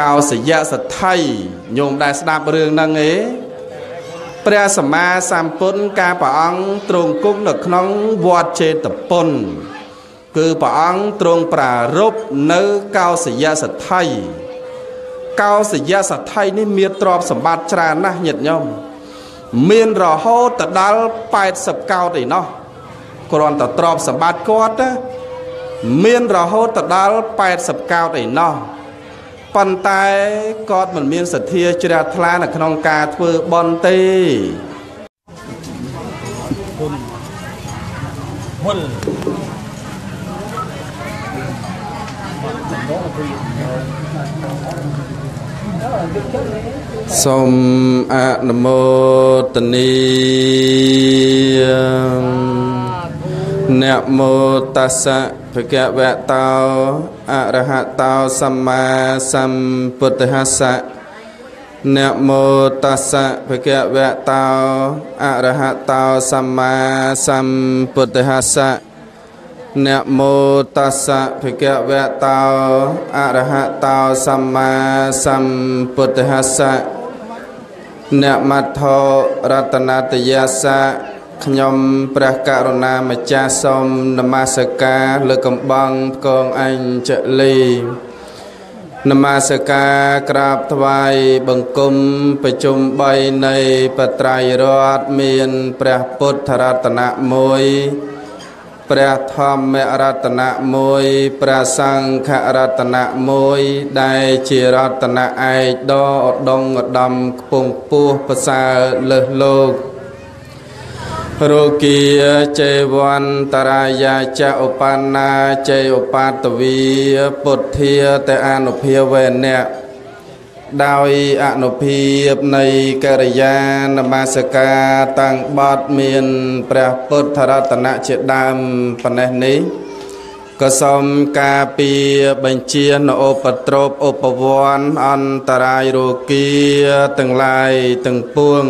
កោសយៈសទ្ធិញោមដែលស្ដាប់រឿងហ្នឹងឯងព្រះសម្មាសម្ពុទ្ធការព្រះអង្គទ្រង់គង់នៅក្នុងវត្តចេតពុនគឺព្រះអង្គទ្រង់ប្រារព្ធនៅកោសយៈសទ្ធិកោសយៈសទ្ធិនេះមានទ្រព្យសម្បត្តិច្រើនណាស់ញាតិញោមមានរហូតទៅដល់80កោតឯណោះគ្រាន់តែទ្រព្យសម្បត្តិគាត់ណាមានរហូតទៅដល់80កោតឯណោះ ប៉ុន្តែគាត់មិនមានសទ្ធាជ្រះថ្លានៅក្នុងការធ្វើបន់ទេមុនសូមអនុមោទនា នមោតស្សៈភគវតោអរហតោសម្មាសម្ពុទ្ធស្សៈនមោតស្សៈភគវតោអរហតោសម្មាសម្ពុទ្ធស្សៈនមោតស្សៈភគវតោអរហតោសម្មាសម្ពុទ្ធស្សៈនមត្ថរតនតយាសៈ ខ្ញុំព្រះករុណាម្ចាស់សូមនមស្ការលើកំបងផ្គងអញចលីនមស្ការក្រាបថ្វាយបង្គំប្រជុំ3នៃបត្រៃរតមានព្រះពុទ្ធរតនៈ1ព្រះធម្មរតនៈ1ព្រះសង្ឃរតនៈ1ដែលជារតនៈឯកដ៏ឧត្តមឧត្តមខ្ពង់ខ្ពស់ប្រសើរលើសលោក រោគីចេវន្តរាយាចឧបណ្ណាចេឧបាតវីពុទ្ធាតអនុភាវេណៈដោយអនុភាពនៃកិរិយានមស្ការតាំងបត់មានព្រះពុទ្ធរតនៈជាដើមប៉ុណ្ណេះនេះក៏សូមការពីបញ្ជានៅឧបទ្រពឧបវ័នអន្តរាយរោគីទាំងឡាយទាំងពួង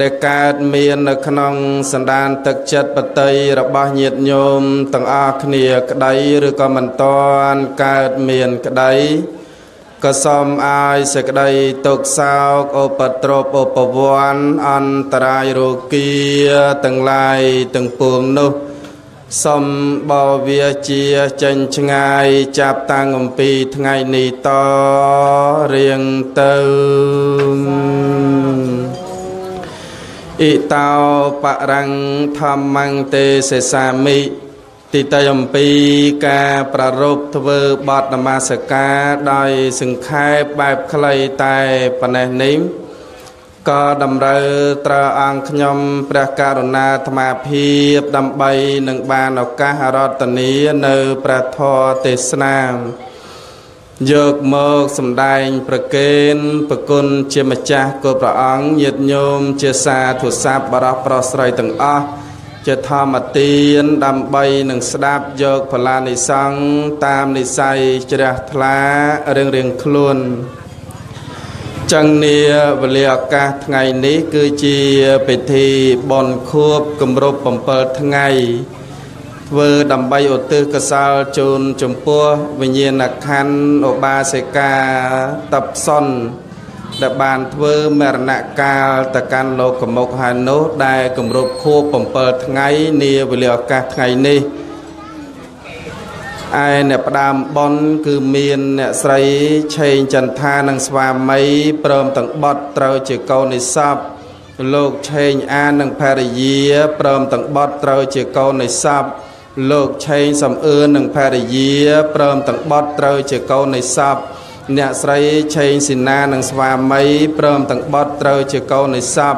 ដែលកើតមាននៅក្នុងសន្តានទឹកចិត្តបតីរបស់ញាតិញោមទាំងអស់គ្នាក្តីឬក៏មិនតាន់កើតមានក្តីក៏សូមឲ្យសេចក្តីទុកសោកឧបទ្រពឧបវ័នអន្តរាយរោគាទាំងឡាយទាំងពួងនោះសូមបវាជាចេញឆ្ងាយចាប់តាំងអំពីថ្ងៃនេះតរៀងទៅ អ៊ីតោបរੰធម្មੰទេសសាមិទីតៃអំពីការប្ររពធ្វើបទនមស្ការដោយសង្ខេបបែបខ្លីតែប៉ុណ្ណេះនេះក៏តម្រូវត្រូវអង្គខ្ញុំព្រះករុណាអាត្មាភាពដើម្បីនឹងបានឱកាសរតនីនៅព្រះធម៌ទេសនា យកមកសម្ដែងប្រគេនប្រគុណជាម្ចាស់គុណព្រះអង្គញាតិញោមជាសាធុស័ព្ទបរោះប្រុសស្រីទាំងអស់ជាធម្មទានដើម្បីនឹងស្ដាប់យកផលានិសង្ឃតាមនិស័យជ្រះថ្លារៀងរៀងខ្លួនចឹងនាវេលាឱកាសថ្ងៃនេះគឺជាពិធីបុណ្យខួបគម្រប់7ថ្ងៃ ធ្វើដើម្បីឧទ្ទិសកុសលជូនចំពោះវិញ្ញាណក្ខន្ធឧបាសិកាតបសុនដែលបានធ្វើមរណកាលទៅកាន់លោកមុខហើយនោះដែលគម្រប់ខួប7ថ្ងៃនាវេលាឱកាសថ្ងៃនេះឯអ្នកផ្ដើមប៉ុនគឺមានអ្នកស្រីឆេងចន្ទថានិងស្វាមីព្រមទាំងបុត្រត្រូវជាកូននិសពលោកឆេងអាននិងភរិយាព្រមទាំងបុត្រត្រូវជាកូននិសព លោកឆេងសំអឿននិងភរិយាព្រមទាំងបុត្រត្រូវជាកូននៃសពអ្នកស្រីឆេងស៊ីណានិងស្វាមីព្រមទាំងបុត្រត្រូវជាកូននៃសព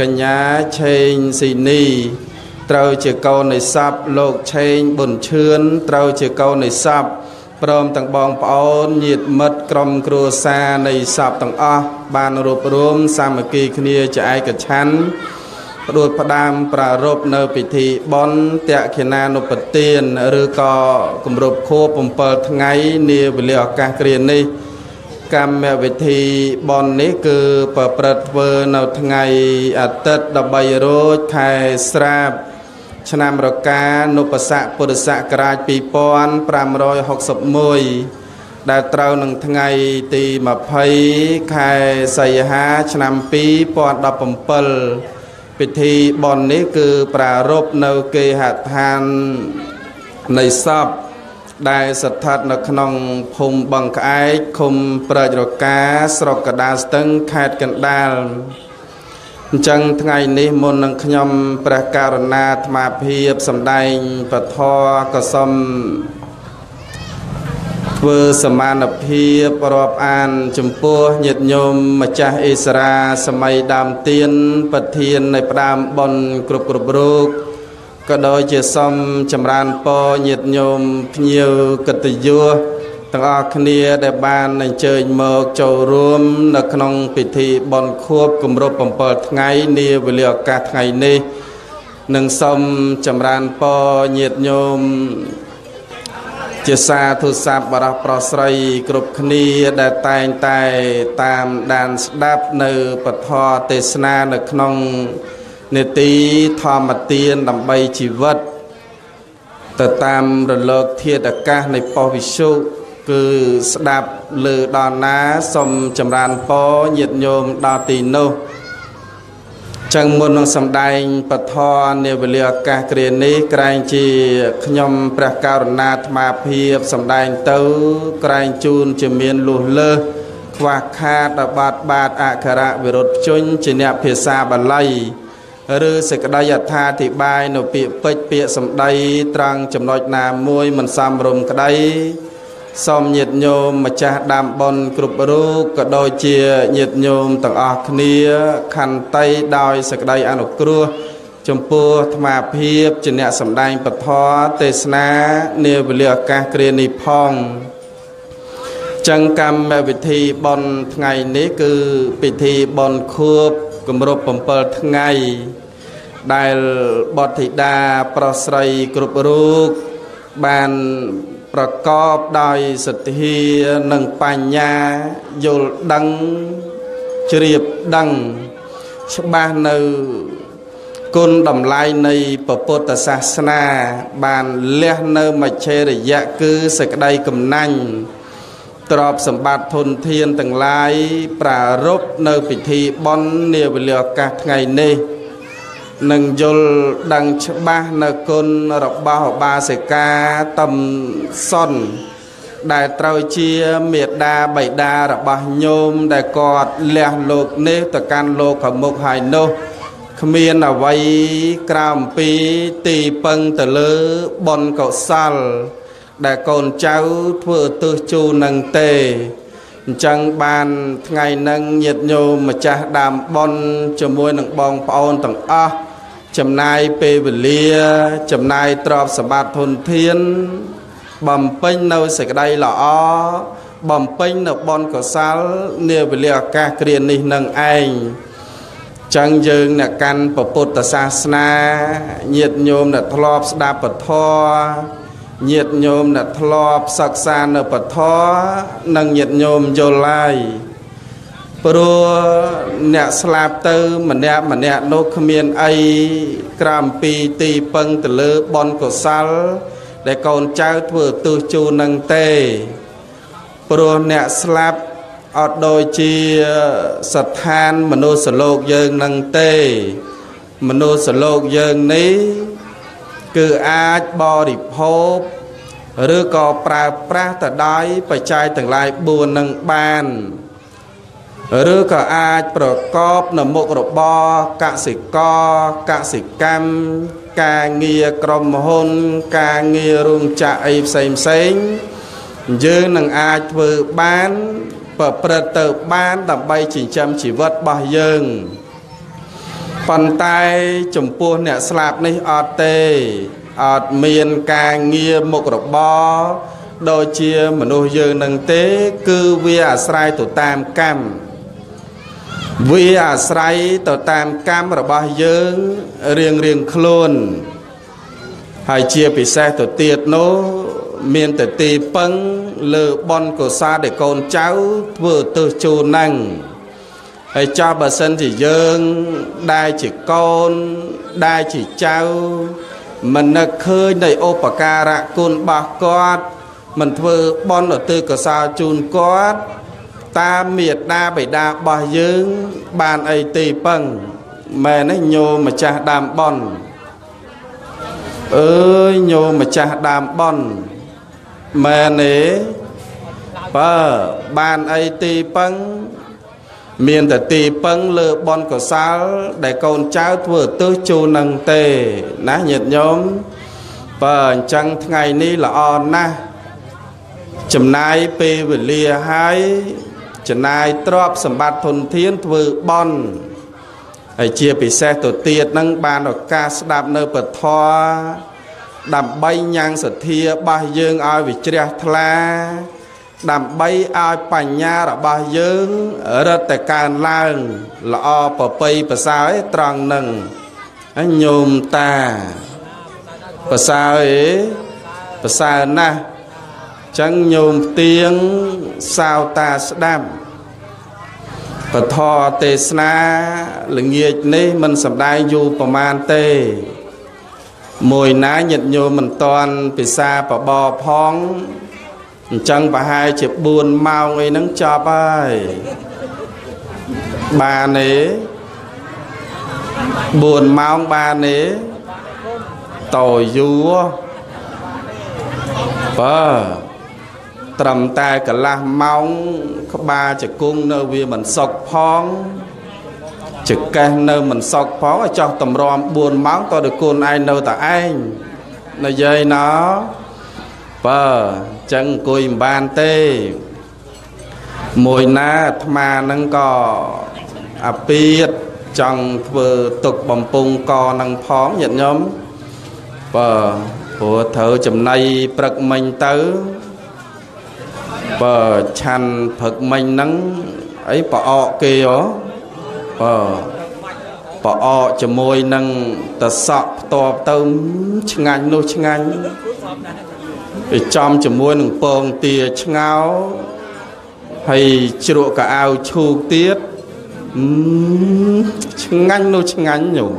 កញ្ញាឆេងស៊ីនីត្រូវជាកូននៃសពលោកឆេងប៊ុនឈឿនត្រូវជាកូននៃសពព្រមទាំងបងប្អូនញាតិមិត្តក្រុមគ្រួសារនៃសពទាំងអស់បានរួបរวมសាមគ្គីគ្នាជាឯកច្ឆ័ន្ទ ផ្ដួចផ្ដើមប្រារព្ធនៅពិធីបុណ្យតក្ខិណានុបទានឬក៏គម្រប់ខួប7ថ្ងៃនាវេលាឱកាសគ្រានេះកម្មវិធីបុណ្យនេះគឺប្រព្រឹត្តធ្វើនៅថ្ងៃអាទិត្យ13រោចខែស្រាប ឆ្នាំរកានុបស័កពុរសករាជ2561ដែលត្រូវនឹងថ្ងៃទី20ខែសីហា ឆ្នាំ2017 ពិធីបន់នេះគឺប្រារព្ធនៅគេហដ្ឋាននៃសពដែលស្ថិតនៅក្នុងភូមិបឹងក្អែកឃុំប្រែករកាស្រុកកដាលស្ទឹងខេត្តកណ្ដាលអញ្ចឹងថ្ងៃនេះមុននឹងខ្ញុំព្រះករុណាអាត្មាភាពសម្ដែងពធក៏សូម ធ្វើសមានភាពរាប់អាន ចំពោះញាតិញោមម្ចាស់អេសរាសម័យដើមទៀនប្រធាននៃផ្ដាមប៉ុនគ្រប់គ្រប់រូបក៏ដោយជាសូមចម្រើនពរញាតិញោមភ្ញៀវកិត្តិយសទាំងអស់គ្នាដែលបានអញ្ជើញមកចូលរួម នៅក្នុងពិធីបុណ្យខួបគម្រប់7ថ្ងៃនាវេលាឱកាសថ្ងៃនេះនឹងសូមចម្រើនពរញាតិញោម ជាសាធុស័ព្ទបរោះប្រុសស្រីគ្រប់គ្នាដែលតែងតែតាមដានស្ដាប់នៅពធទេសនានៅក្នុងនេតិធម្មទានដើម្បីជីវិតទៅតាមរលកធាតុអាកាសនៃប៉ុស្តិ៍វិសុគឺស្ដាប់លើដល់ណាសូមចម្រើនពរញាតិញោមដល់ទីនោះ ចឹងមុននឹងសម្ដែងពធនាវេលាឱកាសគ្រានេះក្រែងជាខ្ញុំព្រះករុណាអាត្មាភាពសម្ដែងទៅក្រែងជូនជាមានលុះលើសខ្វះខាតបាត់បាតអក្ខរៈវិរុទ្ធជញ្ញជាអ្នកភាសាបាលីឬសេចក្តីអត្ថាធិប្បាយនៅពាក្យពេចន៍ពាក្យសម្ដីត្រង់ចំណុចណាមួយមិនសមរម្យក្តី សូមញាតិញោមម្ចាស់ដើមបុណ្យគ្រប់រូបក៏ដូចជាញាតិញោមទាំងអស់គ្នាខន្តីដោយសេចក្តីអនុគ្រោះចំពោះអាត្មាភាពជាអ្នកសម្ដែងពធទេសនានាវេលាឱកាសគ្រានេះផងចឹងកម្មវិធីបុណ្យថ្ងៃនេះគឺពិធីបុណ្យខួបគម្រប់7ថ្ងៃដែលបទธิតាប្រុសស្រីគ្រប់រូបបាន ប្រកបដោយសទ្ធានិងបញ្ញាយល់ដឹងជ្រាបដឹង ច្បាស់នៅគុណតម្លៃនៃពុទ្ធសាសនា បានលះនៅមច្ឆេរយៈគឺសេចក្តីកំណាញ់ទ្រពសម្បត្តិធនធានទាំងឡាយប្រារព្ធនៅពិធីបុណ្យនាវេលាឱកាសថ្ងៃនេះ នឹងយល់ដឹងច្បាស់នៅគុណរបស់ឧបាសិកាតំសុនដែលត្រូវជាមេដាបៃតារបស់ញោមដែលគាត់លះលោកនេះទៅកាន់លោកខមុខហើយនោះគ្មានអ្វីក្រៅអំពីទីពឹងទៅលើបុណ្យកុសល ដែលកូនចៅធ្វើឧទ្ទិសជូននឹងទេអញ្ចឹងបានថ្ងៃនឹងញាតិញោមម្ចាស់ដើមបុណ្យជាមួយនឹងបងប្អូនទាំងអស់ ចំណាយពេលវេលា ចំណាយទ្រព្យសម្បត្តិធនធាន បំពេញនៅសេចក្តីល្អបំពេញនៅបុណ្យកុសលនាវេលាឱកាសគ្រានេះនឹងឯងចឹងយើងអ្នកកាន់ពុទ្ធសាសនាញាតិញោមអ្នកធ្លាប់ស្ដាប់ពធញាតិញោមអ្នកធ្លាប់សិក្សានៅពធនិងញាតិញោមយល់ឡាយ ព្រោះអ្នកស្លាប់ទៅម្នាក់ម្នាក់នោះគ្មានអីក្រំពីទីពឹងទៅលើបនកុសល ដែលកូនចៅធ្វើទុះជូននឹងទេព្រោះអ្នកស្លាប់អត់ដូចជាស្ថានមនុស្សលោកយើងនឹងទេ មនុស្សលោកយើងនេះគឺអាចបរិភោគឬក៏ប្រើប្រាស់ទៅដោយបច្ច័យទាំងឡាយ4នឹងបាន ឬក៏អាចប្រកបនៅមុខរបរកសិករកសិកម្មការងារក្រុមហ៊ុន ការងាររោងចក្រអីផ្សេងផ្សេងយើងនឹងអាចធ្វើបានប្រព្រឹត្តទៅបានដើម្បីចិញ្ចឹមជីវិតរបស់យើងប៉ុន្តែចំពោះអ្នកស្លាប់នេះអត់ទេអត់មានការងារមុខរបរដូចជាមនុស្សយើងនឹងទេ គឺវាអាស្រ័យទៅតាមកម្ម វាអាស្រ័យទៅតាមកម្មរបស់យើងរៀងរៀងខ្លួនហើយជាពិសេសទៅទៀតនោះមានតែទីពឹងលើបនកុសលដែលកូនចៅធ្វើទៅជូនហ្នឹងហើយចោះបើសិនជាយើងដែលជាកូនដែលជាចៅមិននឹកឃើញនៃឧបការៈគុណរបស់គាត់មិនធ្វើបន់ឧទ្ទិសកុសលជូនគាត់ តាមមេត្តាបិតារបស់យើង បានអីទីពឹងមែនទេញោមម្ចាស់ដើមបន់អើយញោមម្ចាស់ដើមបន់មែនទេបើបានអីទីពឹងមានតែទីពឹងលើបនកុសល ដែលកូនចៅធ្វើទើសជូននឹងទេណាញាតិញោមបើអញ្ចឹងថ្ងៃនេះល្អណាស់ចំណាយពេលវេលាហើយ ចំណាយទ្រព្យសម្បត្តិធនធានធ្វើបន់ហើយជាពិសេសទៅទៀតនឹងបានឱកាសស្ដាប់នៅពធដើម្បីញ៉ាំងសទ្ធារបស់យើងឲ្យវិជ្រះថ្លា ដើម្បីឲ្យបញ្ញារបស់យើងរឹតតែកើនឡើងល្អប្រពៃប្រសើរត្រង់នឹងហើយញោមតាប្រសើរអេប្រសើរណាស់ ចឹងញោមផ្ទៀងសាវតាស្ដាប់ពធទេសនាល្ងាចនេះមិនសំដែងយូរប្រមាណទេ មួយណាញាតិញោមមិនតាន់ពិសាបបផងអញ្ចឹងប្រហែលជា4ម៉ោងអីហ្នឹងចប់ហើយបានទេ4ម៉ោងបានទេតយូរបើ ត្រឹមតែកន្លះម៉ោងក្បាលជង្គង់នៅវាមិនសុកផងចកេះនៅមិនសុកផងឲ្យចោះតម្រាំ4ម៉ោងតើដល់ខ្លួនឯងនៅតែឯងនិយាយណោបើចឹងអង្គុយមិនបានទេ មួយណាអាត្មានឹងក៏អាពីតចង់ធ្វើទុកបំពង់កនឹងផងញាតិញោមបើព្រោះត្រូវចំណៃព្រឹកមិញទៅ បើឆាន់ព្រឹកមិញហ្នឹងអីប្រអកគេហ៎បើប្រអកជាមួយនឹងតសក់ផ្ទាប់ទៅឆ្ងាញ់នោះឆ្ងាញ់ទៅចំជាមួយនឹងពងទាឆ្ងោហើយជ្រក់កៅអៅឈូកទៀតឆ្ងាញ់នោះឆ្ងាញ់ញោម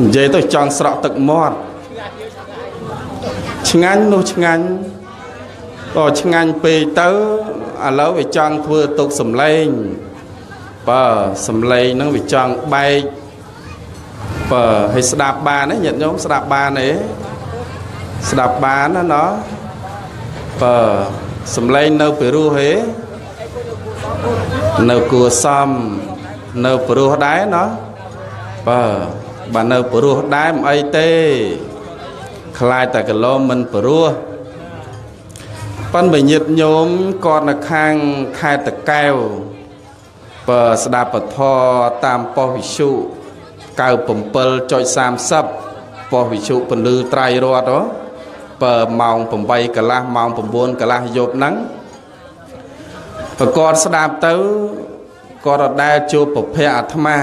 និយាយទៅចង់ស្រក់ទឹកមាត់ឆ្ងាញ់នោះឆ្ងាញ់ ក៏ឆ្ងាញ់ពេកទៅឥឡូវវាចង់ធ្វើទុកសំឡេងបើសំឡេងហ្នឹងវាចង់បែកបើឲ្យស្ដាប់បានទេញាតិញោមស្ដាប់បានទេស្ដាប់បានណាណោះបើសំឡេងនៅពីរោះហេនៅគួសមនៅព្រោះដែរណោះបើបើនៅព្រោះដែរមិនអីទេខ្លាចតែកលោមិនព្រោះ ប៉ុន្តែញាតញោមគាត់នៅខាងខេត្តតកែវបើស្ដាប់ពធតាមប៉ុស្តិ៍វិសុ97.30ប៉ុស្តិ៍វិសុពលឺត្រៃរតហ៎បើម៉ោង8កន្លះម៉ោង9កន្លះយប់ហ្នឹងប្រកបស្ដាប់ទៅគាត់រដែលជួបប្រភពអាត្មា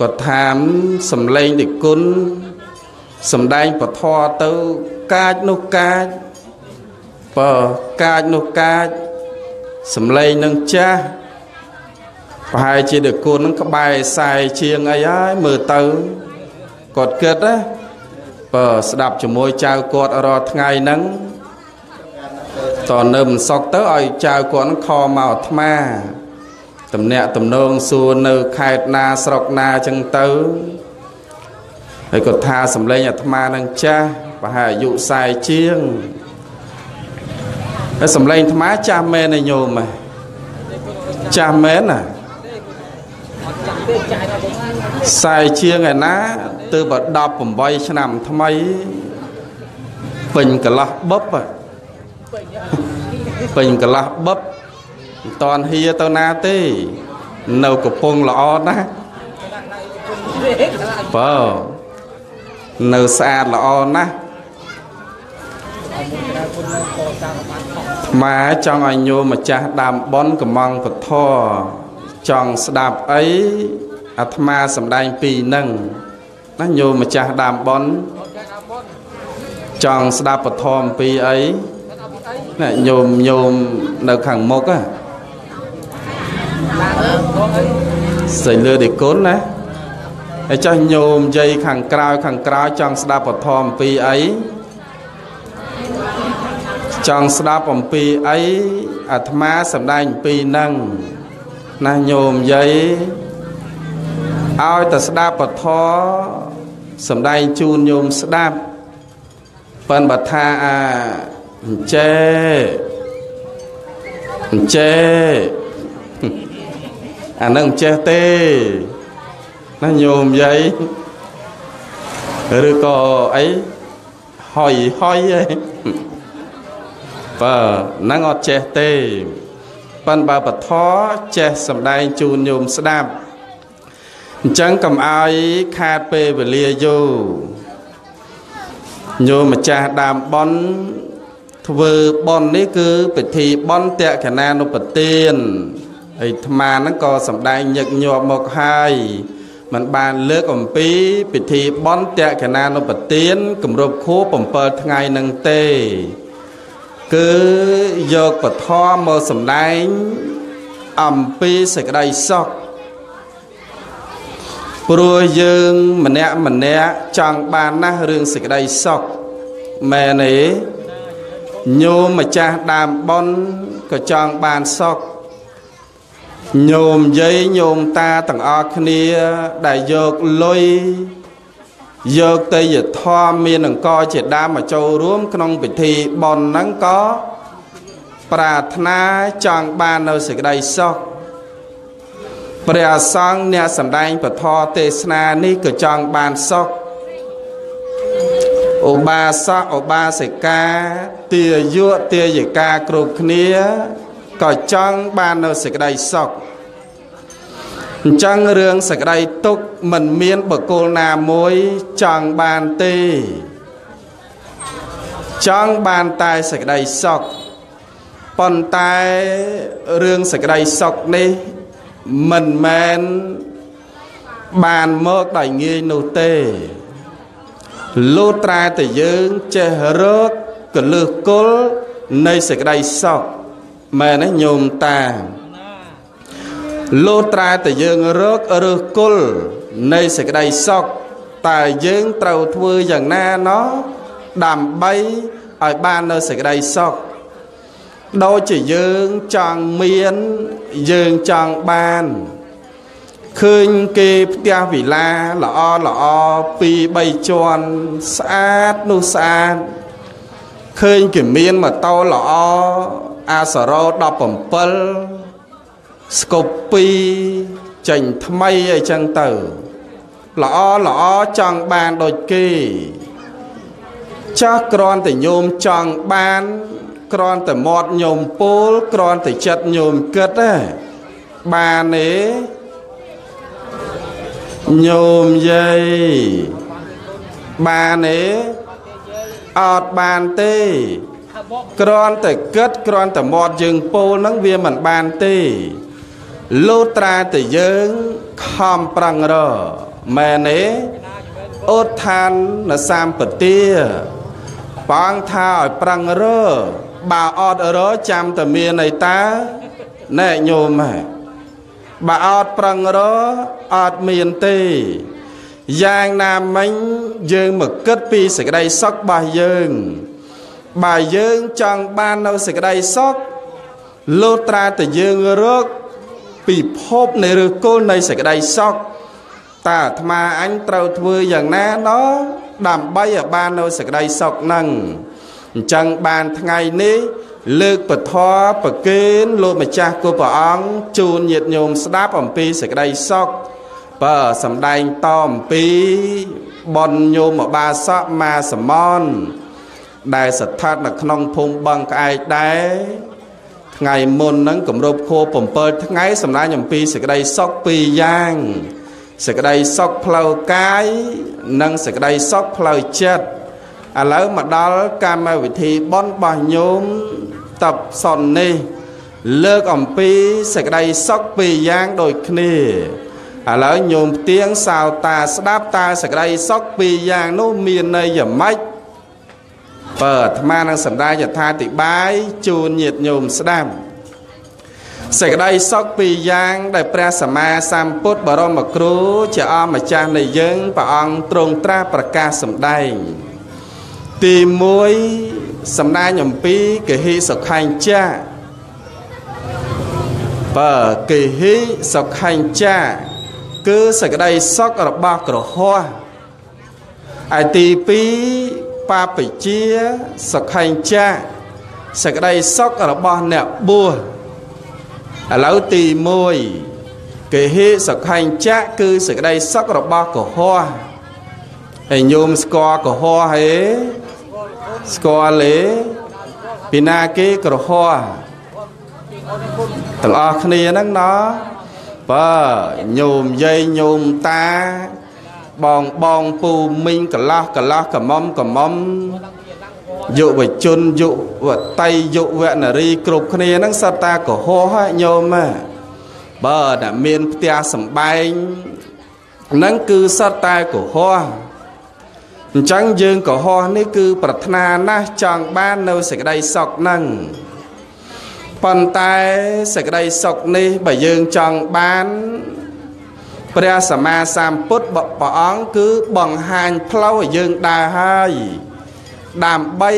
គាត់ថាមសំឡេងតិគុណសំដែងពធទៅកាចនោះកាច បើកាចនោះកាចសំឡេងនឹងចាស់ប្រហែលជាតគុណនឹងក្បែរខ្សែជាងអីហើយមើលទៅគាត់គិតណាបើស្ដាប់ជាមួយចៅគាត់រាល់ថ្ងៃហ្នឹងតនៅមិនសុកទៅឲ្យចៅគាត់នឹងខមកអាត្មាតំណាក់តំណងសួរនៅខេត្តណាស្រុកណាចឹងទៅហើយគាត់ថាសំឡេងអាត្មានឹងចាស់ប្រហែលអាយុ40ជាង ហើយសំឡេងអាត្មាចាស់មែនទេញោមចាស់មែនណាខ្សែជាងឯណាទើប18ឆ្នាំថ្មីពេញកន្លះបឹបពេញកន្លះបឹបមិនតន់ហៀទៅណាទេ នៅកំពង់ល្អណាស់បើនៅស្អាតល្អណាស់ ម៉ែចង់ឲ្យញោមម្ចាស់ដើមប៉ុនកំងពធចង់ស្ដាប់អីអាត្មាសំដែងពីនឹងណាញោមម្ចាស់ដើមប៉ុនចង់ស្ដាប់ពធអំពីអីណាញោមញោមនៅខាងមុខណាសេចលើដេគុណណាហើយចាស់ញោមយាយខាងក្រោយខាងក្រោយចង់ស្ដាប់ពធអំពីអី ចង់ស្ដាប់អំពីអីអាត្មាសម្ដែងអំពីនឹងណាញោមយាយឲ្យតែស្ដាប់ពធសម្ដែងជូនញោមស្ដាប់ប៉ិនបើថាអាអញ្ចេអញ្ចេអានឹងចេះទេណាញោមយាយឬក៏អីហុយហុយឯង បើហ្នឹងអត់ចេះទេប៉ិនបើបធចេះសំដែងជូនញោមស្ដាប់អញ្ចឹងកុំឲ្យខាតពេលវេលាយូរញោមម្ចាស់ដើមប៉ុនធ្វើប៉ុននេះគឺពិធីប៉ុនតក្កណានុបទានហើយអាត្មាហ្នឹងក៏សំដែងញឹកញាប់មកហើយมันបានលើកអំពីពិធីបន់តក្កណានុបទានគម្រប់ខួប7ថ្ងៃនឹងទេ គឺយកពធមកសម្ដែងអំពីសេចក្តីសុខព្រោះយើងម្នាក់ម្នាក់ចង់បានណាស់រឿងសេចក្តីសុខមែនទេញោមម្ចាស់ដើមប៉ុនក៏ចង់បានសុខញោមយាយញោមតាទាំងអស់គ្នាដែលយកលុយ យកតេយធម៌មានអង្គជាដើមមកចូលរួមក្នុងពិធីបន់ហ្នឹងក៏ប្រាថ្នាចង់បាននៅសេចក្តីសុខព្រះសង្ឃអ្នកសម្ដែងពធទេសនានេះក៏ចង់បានសុខឧបាសកឧបាសិកាទាយុទាយិកាគ្រប់គ្នាក៏ចង់បាននៅសេចក្តីសុខ អញ្ចឹងរឿងសេចក្តីទុកមិនមានបកគលណាមួយចង់បានទេ ចង់បានតែសេចក្តីសុខប៉ុន្តែរឿងសេចក្តីសុខនេះមិនមែនបានមកដោយងាយនោះទេលូត្រែតែយើងចេះរកកលឹះគុលនៃសេចក្តីសុខមែនទេញោមតា លូត្រែតែយើងរកឬគុលនៃសេចក្តីសុខតើយើងត្រូវធ្វើយ៉ាងណាណោះដើម្បីឲ្យបាននៅសេចក្តីសុខដូចជាយើងចង់មានយើងចង់បានឃើញគេផ្ទះវិឡាល្អល្អ2 3ជាន់ស្អាតនោះស្អាតឃើញគេមានម៉ូតូល្អអាសារ៉ូ17 ស្គប់2ចេញថ្មីអីចឹងទៅល្អល្អចង់បានដូចគេចាស់គ្រាន់តែញោមចង់បានគ្រាន់តែមាត់ញោមពោលគ្រាន់តែចិត្តញោមគិតទេបានទេញោមយាយបានទេអត់បានទេគ្រាន់តែគិតគ្រាន់តែមាត់យើងពោលហ្នឹងវាមិនបានទេ លូត្រាតែយើងខំប្រឹងរមែនទេអូឋាននសម្បទាបងថាឲ្យប្រឹងរបើអត់រចាំតែមានអីតាណែញោមហ៎បើអត់ប្រឹងរអត់មានទេយ៉ាងណាមិញយើងមកគិតពីសេចក្តីសុខរបស់យើង បើយើងចង់បាននៅសេចក្តីសុខលុះត្រាតែយើងរក ពិភពនៃឫសគល់នៃសេចក្តីសុខតើអាត្មាអញត្រូវធ្វើយ៉ាងណាណោះដើម្បីឲ្យបាននៅសេចក្តីសុខហ្នឹងអញ្ចឹងបានថ្ងៃនេះលើកពធប្រគេនលោកម្ចាស់គូព្រះអង្គជូនញាតិញោមស្ដាប់អំពីសេចក្តីសុខបើសំដែងតអំពីបនញោមបាសកមាសមនដែលស្ថិតនៅក្នុងភូមិបឹងក្អែកដែរ ថ្ងៃមុនហ្នឹងគម្រប់ខួប7ថ្ងៃសម្ដែងអំពីសេចក្តីសុខពីរយ៉ាងសេចក្តីសុខផ្លូវកាយនិងសេចក្តីសុខផ្លូវចិត្តឥឡូវមកដល់កម្មវិធីបន់របស់ញោមតបសុននេះលើកអំពីសេចក្តីសុខពីរយ៉ាងដូចគ្នាឥឡូវញោមផ្ទៀងសោតាស្ដាប់តើសេចក្តីសុខពីរយ៉ាងនោះមានន័យយ៉ាងម៉េច បើអាត្មានឹងសម្ដែងយថាតិបាយជូនញាតិញោមស្ដាប់សេចក្តីសុខពីរយ៉ាងដែលព្រះសម្មាសម្ពុទ្ធបរមគ្រូជាអម្ចាស់នៃយើងព្រះអង្គទ្រង់ត្រាស់ប្រកាសសម្ដែង ទី1សំណាញអំពីកេហិសុខញ្ចាបើកេហិសុខញ្ចាគឺសក្តីសុខរបស់ក្រហោះឯទី2 បាបជាសុខញ្ចាសក្តីសុខរបស់អ្នកបួសឥឡូវទី1កេហិសុខញ្ចាគឺសក្តីសុខរបស់កុហកហើយញោមស្គាល់កុហកហេស្គាល់ទេពីណាគេក្រហមទាំងអស់គ្នាហ្នឹងណោះបើញោមយាយញោមតា បងបងពូមីងកន្លោះកន្លោះកមុំកមុំយុវជនយុវតីយុវនារីគ្រប់គ្នាហ្នឹងសត្វតាកុហកហើយញោមបើតែមានផ្ទះសំបែងហ្នឹងគឺសត្វតាកុហកអញ្ចឹងយើងកុហកនេះគឺ ប្រាថ្នាណាស់ចង់បាននៅសេចក្តីសុខហ្នឹងប៉ុន្តែសេចក្តីសុខនេះបើយើងចង់បាន ព្រះសម្មាសម្ពុទ្ធព្រះអង្គគឺបង្ហាញផ្លូវឲ្យយើងដើរហើយដើម្បី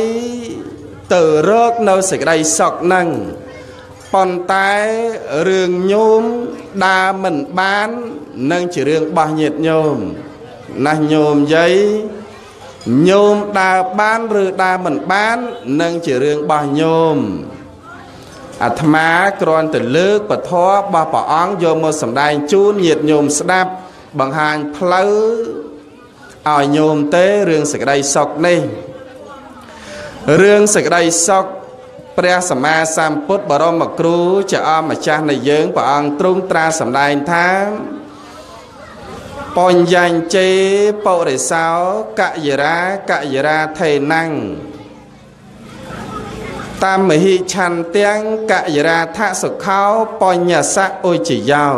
ទៅរកនៅសេចក្តីសុខហ្នឹងប៉ុន្តែរឿងញោមដើរមិនបាននឹងជារឿងបោះញាតញោមណាស់ញោមយាយញោមដើរបានឬដើរមិនបាននឹងជារឿងរបស់ញោម អាត្មាគ្រាន់តែលើកពធរបស់ព្រះអង្គយកមកសម្ដែងជូនញាតិញោមស្ដាប់បង្ហាញផ្លូវឲ្យញោមទេរឿងសេចក្តីសុខនេះរឿងសេចក្តីសុខព្រះសម្មាសម្ពុទ្ធបរមគ្រូជាអម្ចាស់នៃយើងព្រះអង្គទ្រង់ត្រាសម្ដែងថាបញ្ញញ្ជេបរិសោកយរាកយរាថេណੰ តាមមហិឆន្ទាំងកយរាថសុខោបញ្ញសៈឧជយោ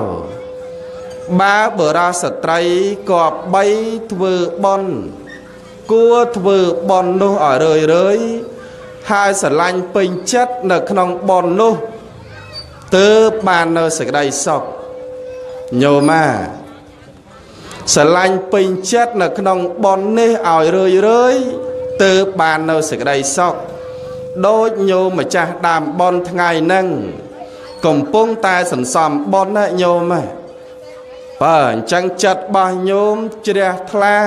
បើបរោស្ត្រីគប្បីធ្វើបន់គួធ្វើបន់នោះឲ្យរឿយរឿយហើយស្រឡាញ់ពេញចិត្តនៅក្នុងបន់នោះទើបបាននៅសេចក្តីសុខញោមាស្រឡាញ់ពេញចិត្តនៅក្នុងបននេះឲ្យរឿយរឿយទើបបាននៅសេចក្តីសុខ ដូចញោមម្ចាស់ដើមបនថ្ងៃហ្នឹងកំពុងតែសន្សំបនណាញោមហ៎បើអញ្ចឹងចិត្តរបស់ញោមជ្រះថ្លា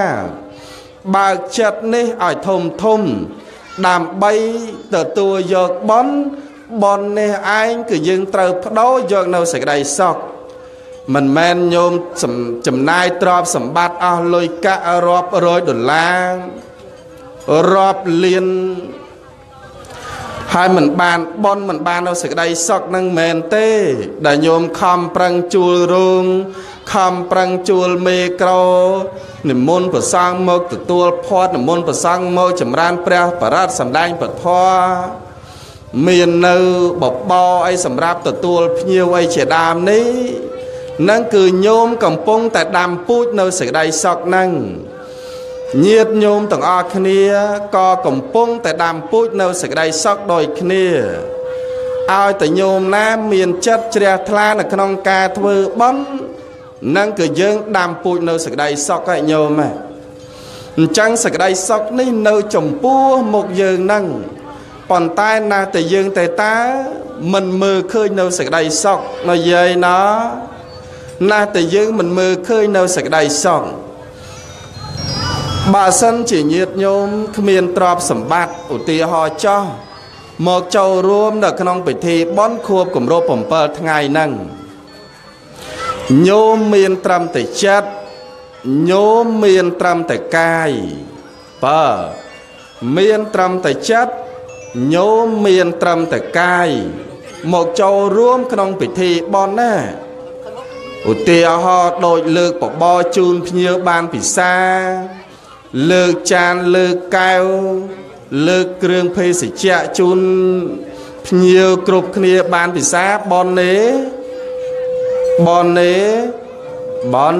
បើកចិត្តនេះឲ្យធំធំ ដើម្បីទទួលយកបនបននេះឯងគឺយើងត្រូវបដូរយកនៅសេចក្តីសុខមិនមែនញោមចំណាយទ្រព្យសម្បត្តិអស់លុយកាក់រាប់រយដុល្លាររាប់លាន ហើយមិនបានបនមិនបាននៅសេចក្តីសុខនឹងមែនទេ ដែលញោមខំប្រឹងជួលរោងខំប្រឹងជួលមេក្រូនិមន្តប្រសងមកទទួលផាត់និមន្តប្រសងមកចម្រើនព្រះបរិត្តសម្ដែងពធមាននៅបបោអីសម្រាប់ទទួលភ្ញៀវអីជាដើមនេះនឹងគឺញោមកំពុងតែដាំពូជនៅសេចក្តីសុខហ្នឹង ញាតញោមទាំងអស់គ្នាក៏កំពុងតែដាំពូជនៅសេចក្តីសុខដូចគ្នាឲ្យតែញោមណាមានចិត្តជ្រះថ្លានៅក្នុងការធ្វើបន់នឹងគឺយើងដាំពូជនៅសេចក្តីសុខឲ្យញោមហ៎អញ្ចឹងសេចក្តីសុខនេះនៅចំពោះមុខយើងហ្នឹងប៉ុន្តែណាតែយើងតែតាមិនមើលឃើញនៅសេចក្តីសុខនៅយាយណាណាស់តែយើងមិនមើលឃើញនៅសេចក្តីសុខ បើសិនជាញាតញោមគ្មានទ្រព្យសម្បត្តិឧទាហរណ៍ចោះមកចូលរួមនៅក្នុងពិធីបុណ្យខួបគម្រប់7ថ្ងៃហ្នឹងញោមមានត្រឹមតែចិត្តញោមមានត្រឹមតែកាយបើមានត្រឹមតែចិត្តញោមមានត្រឹមតែកាយមកចូលរួមក្នុងពិធីបុណ្យណាឧទាហរណ៍ដូចលើកបបរជូនភ្ញៀវបានពិសា លើកចានលើកកែវលើកគ្រឿងភេសជ្ជៈជូនភ្ញៀវគ្រប់គ្នាបានពិសាបននេបននេបន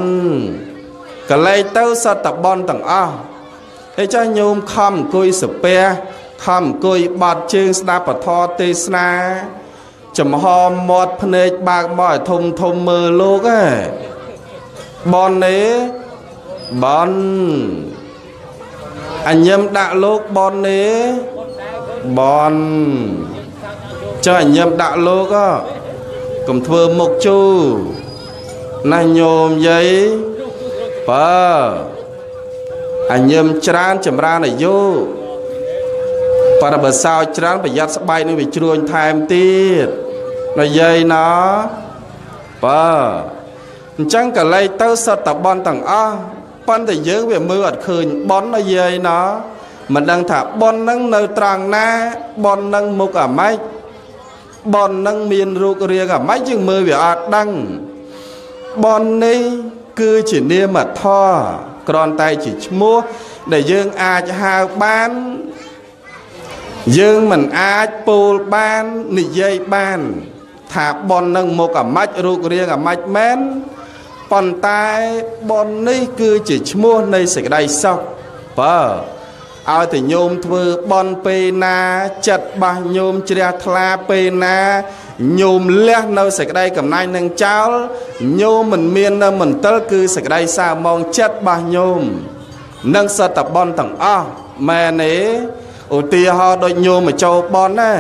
កលែងទៅសតបនទាំងអស់ហើយចាស់ញោមខំអង្គុយសាពះខំអង្គុយបត់ជើងស្ដាប់ពធទេសនាចំហមាត់ភ្នែកបើកមកឲ្យធំធំមើលលោកហ៎បននេះបន អញឹមដាក់លោកបននេះបនចុះអញឹមដាក់លោកកុំធ្វើមុខជូណាស់ញោមយាយបើអញឹមច្រើនចម្រើនអាយុបរបើសោចច្រើនប្រយ័ត្នស្បែកនឹងវាជ្រួញថែមទៀតណាយាយណាបើអញ្ចឹងកលែកទៅសត្វតបនទាំងអស់ ប៉ុន្តែយើងវាមើលអត់ឃើញបនណាយាយណាមិនដឹងថាបននឹងនៅត្រង់ណាបននឹងមុខអាម៉េចបននឹងមានរូបរាងអាម៉េចយើងមើលវាអត់ដឹងបននេះគឺជានាមធម៌គ្រាន់តែជាឈ្មោះដែលយើងអាចហៅបាន យើងមិនអាចពោលបាននិយាយបាន ថាបននឹងមុខអាម៉ាច់រូបរាងអាម៉ាច់មែន ប៉ុន្តែបននេះគឺជាឈ្មោះនៃសេចក្តីសុខបើឲ្យតែញោមធ្វើបនពេលណាចិត្តបាសញោមជ្រះថ្លាពេលណាញោមលះនៅសេចក្តីកំណាញ់នឹងចោលញោមមិនមាននៅមន្ទិលគឺសេចក្តីសាមងចិត្តបាសញោមនឹងសតបនទាំងអស់មែនទេឧទាហរណ៍ដូចញោមមកចូលបនណា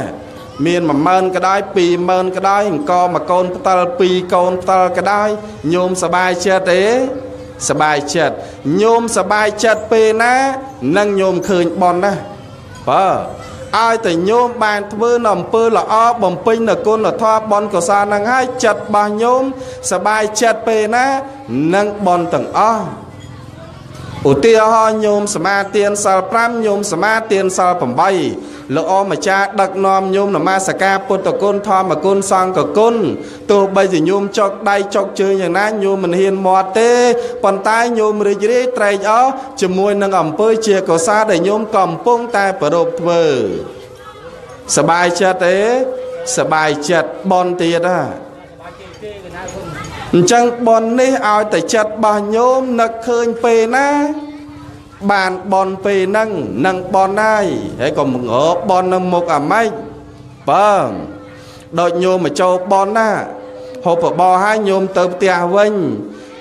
មាន10000ក្តាយ20000ក្តាយអង្គមួយកូនផ្ទាល់2កូនផ្ទាល់ក្តាយញោមសបាយចិត្តទេសបាយចិត្តញោមសបាយចិត្តពេលណានឹងញោមឃើញបនណាបើឲ្យតែញោមបានធ្វើនៅអំពើល្អបំពេញនៅគុណធម៌បនកសានឹងហើយចិត្តរបស់ញោមសបាយចិត្តពេលណានឹងបនទាំងអស់ឧទាហរណ៍ញោមសមាទានសាល5ញោមសមាទានសាល8 លោកអម្ចាស់ដឹកនាំញោមនមាសការពុទ្ធគុណធម្មគុណសង្ឃគុណទោះបីជាញោមចុកដៃចុកជើងយ៉ាងណាញោមមិនហ៊ានមាត់ទេប៉ុន្តែញោមរីករាយត្រេកអរជាមួយនឹងអំពើជាកុសលដែលញោមកំពុងតែប្រពធ្វើសบายចិត្តទេសบายចិត្តបនទៀតហ่าអញ្ចឹងបននេះឲ្យតែចិត្តរបស់ញោមនឹកឃើញពេលណា បានបនពេលហ្នឹងនឹងបនហើយហើយក៏ងរបននឹងមុខអាម៉េចបើដូចញោមមកចូលបនណាហូបបបរហើយញោមទៅផ្ទះវិញ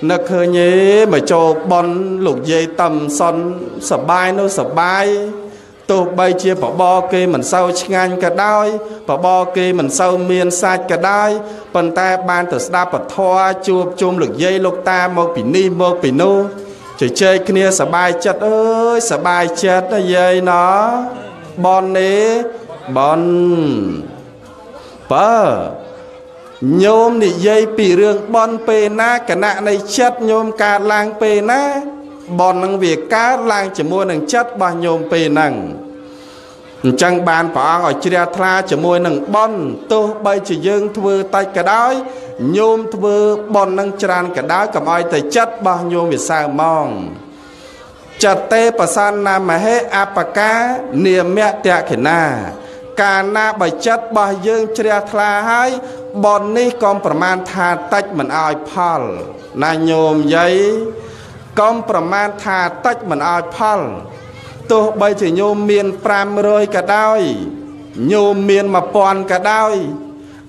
នឹកឃើញឯមកចូលបនលោកយាយតំសុនសបាយនោះសបាយទោះបីជាបបរគេមិនសូវឆ្ងាញ់ក៏ដោយបបរគេមិនសូវមានសាច់ក៏ដោយប៉ុន្តែបានទៅស្ដាប់ពធជួបជុំលោកយាយលោកតាមកពីនេះមកពីនោះ ជជែកគ្នាសបាយចិត្តអើយសបាយចិត្តណាយាយណោបននេះបនបើញោមនិយាយពីរឿងបនពេលណាគណៈនៃចិត្តញោមកើតឡើងពេលណាបននឹងវាកើតឡើងជាមួយនឹងចិត្តរបស់ញោមពេលហ្នឹងអញ្ចឹងបានព្រះអង្គឲ្យជ្រះថ្លាជាមួយនឹងបនទោះបីជាយើងធ្វើតិចក៏ដោយញោមធ្វើបននឹងច្រើនក៏ដោយកុំឲ្យតែចិត្តរបស់ញោមវាសើម៉ងចិត្តទេបសានណាមហេអបកានាមតខិណាកាលណាបើចិត្តរបស់យើងជ្រះថ្លាហើយបននេះក៏ប្រមាណថាតិចមិនឲ្យផលណាញោមយាយកុំប្រមាណថាតិចមិនឲ្យផលទោះបីជាញោមមាន500ក៏ដោយញោមមាន1000ក៏ដោយ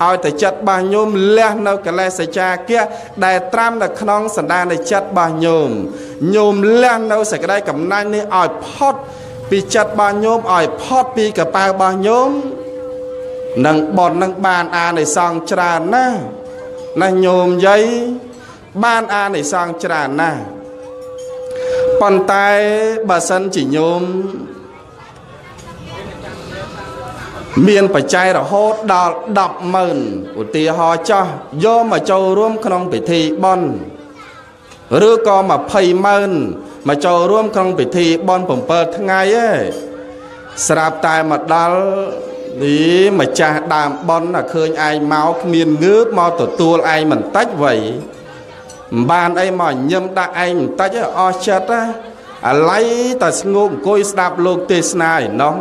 ឲ្យតែចិត្តរបស់ញោមលះនៅកិលេសចាគៈដែលត្រាំនៅក្នុងសន្តាននៃចិត្តរបស់ញោមញោមលះនៅសេចក្តីកំណាញ់នេះឲ្យផុតពីចិត្តរបស់ញោមឲ្យផុតពីកប៉ៅរបស់ញោមនឹងបននឹងបានអានិសង្ឃច្រើនណាស់ណាញោមយាយបានអានិសង្ឃច្រើនណាស់ប៉ុន្តែបើសិនជាញោម មានបច្ច័យរហូតដល់100000ឧទាហរណ៍ចោះយកមកចូលរួមក្នុងពិធីបន់ឬក៏200,000មកចូលរួមក្នុងពិធីបន់7ថ្ងៃឯងស្រាប់តែមកដល់នេះម្ចាស់ដើមបន់ឃើញឯងមកគ្មានងើបមកទទួលឯងមិនតិចវៃមិនបានអីមកញឹមដាក់ឯងបន្តិចអស់ចិត្តណាអាឡ័យតែស្ងោកអង្គុយស្ដាប់លោកទេសនាឯណោះ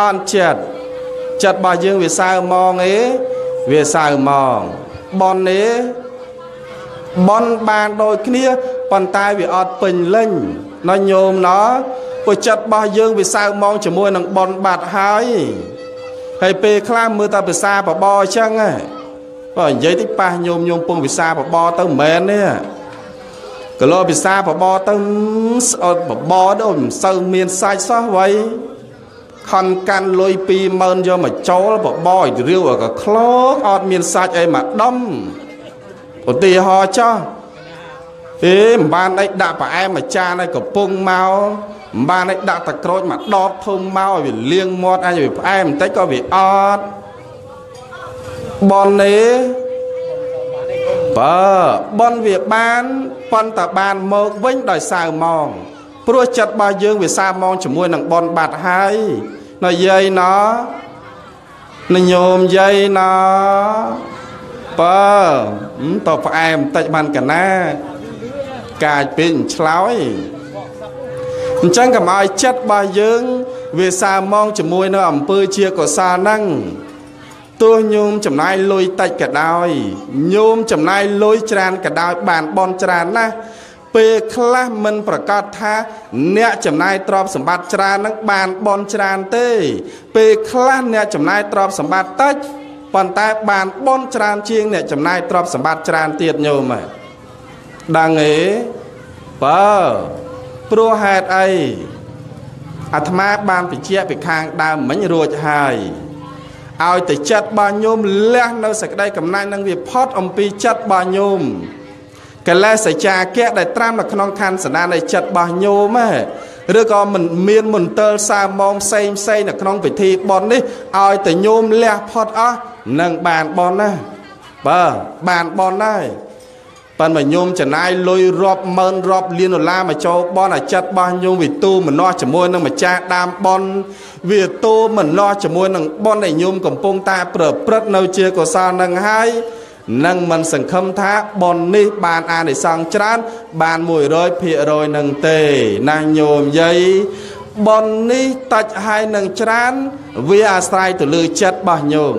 អន់ចិត្ត ចិត្តរបស់យើងវាសៅម៉ងអីវាសៅម៉ងបននេះបនបានដូចគ្នាប៉ុន្តែវាអត់ពេញលេញណោះញោមណោះព្រោះចិត្តរបស់យើងវាសៅម៉ងជាមួយនឹងបនបាត់ហើយហើយពេលខ្លះមើលតែភាសាបបអញ្ចឹងហ៎បើនិយាយតិចប៉ះញោមញោមពងវិសាបបទៅមិនមែនទេគីឡូពិសាបបទៅស្អត់បបដូចមិនសូវមានសាច់សោះໄວ ខំកាន់លុយ20000យកមកចូលបបឲ្យរាវក៏ខ្លោកអត់មានសាច់អីមកដុំឧទាហរណ៍ចោះអេមិនបានអីដាក់ប្រអែមមួយចានឲ្យកំពុងមកមិនបានឲ្យដាក់ទឹកក្រូចមកដបធំមកឲ្យវាលាងមាត់ឲ្យវាផ្អែមបន្តិចក៏វាអត់បននេះបើបនវាបានប៉ុន្តែបានមកវិញដោយសៅម៉ង ព្រោះចិត្តរបស់យើងវាសាម៉ងជាមួយនឹងបនបាត់ហើយណយាយណនញោមយាយណបើតផ្អែមបន្តិចបានកណាកាចពេកឆ្លោយអញ្ចឹងកុំឲ្យចិត្តរបស់យើងវាសាម៉ងជាមួយនៅអំពើជាកុសលហ្នឹងទោះញោមចំណាយលុយតិចក៏ដោយញោមចំណាយលុយច្រើនក៏ដោយបានបនច្រើនណាស់ ពេលខ្លះមិនប្រកាសថាអ្នកចំណាយទ្រព្យសម្បត្តិច្រើននឹងបានបនច្រើនទេ ពេលខ្លះអ្នកចំណាយទ្រព្យសម្បត្តិតិចប៉ុន្តែបានបនច្រើនជាងអ្នកចំណាយទ្រព្យសម្បត្តិច្រើនទៀតញោមហ្នឹងដឹងទេបើព្រោះហេតុអីអាត្មាបានបញ្ជាក់ពីខាងដើមមិញរួចហើយឲ្យតែចិត្តរបស់ញោមលះនៅសក្តីកំណាញ់នឹងវាផុតអំពីចិត្តរបស់ញោម កលេសចាគៈដែលត្រាំនៅក្នុងខណ្ឌសណ្ដាននៃចិត្តរបស់ញោមឬក៏មិនមានមន្ទិលសើម៉ងផ្សេងផ្សេងនៅក្នុងពិធីបន់នេះឲ្យតែញោមលះផុតអស់នឹងបានបន់ណាបើបានបន់ដែរប៉ិនមកញោមចំណាយលុយរាប់ម៉ឺនរាប់លានដុល្លារមកចូលបនអាចិតរបស់ញោមវិទូមនោះជាមួយនឹងម្ចាស់ដើមបនវាទូមនោះជាមួយនឹងបនដែលញោមកំពុងតែប្រព្រឹត្តនៅជាកុសលនឹងហើយ នឹងមិនសង្ឃឹមថាបននេះបានអានិសង្សច្រើន បាន100%នឹងទេណាញោមយាយបននេះតិចហើយនឹងច្រើន វាអាស្រ័យទៅលើចិត្តរបស់ញោម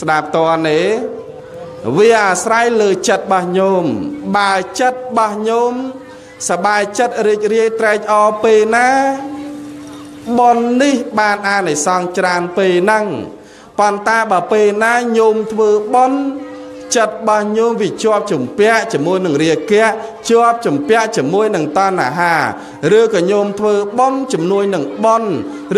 ស្ដាប់តើនេះវាអាស្រ័យលើចិត្តរបស់ញោមបើចិត្តរបស់ញោមសបាយចិត្តរីករាយត្រេកអរពេលណាបននេះបានអានិសង្សច្រើនពេលហ្នឹងប៉ុន្តែបើពេលណាញោមធ្វើបន ចិត្តរបស់ញោមវាជាប់ជំពាក់ជាមួយនឹងរាគៈជាប់ជំពាក់ជាមួយនឹងតណ្ហាឬក៏ញោមធ្វើបន់ជំនួយនឹងបន់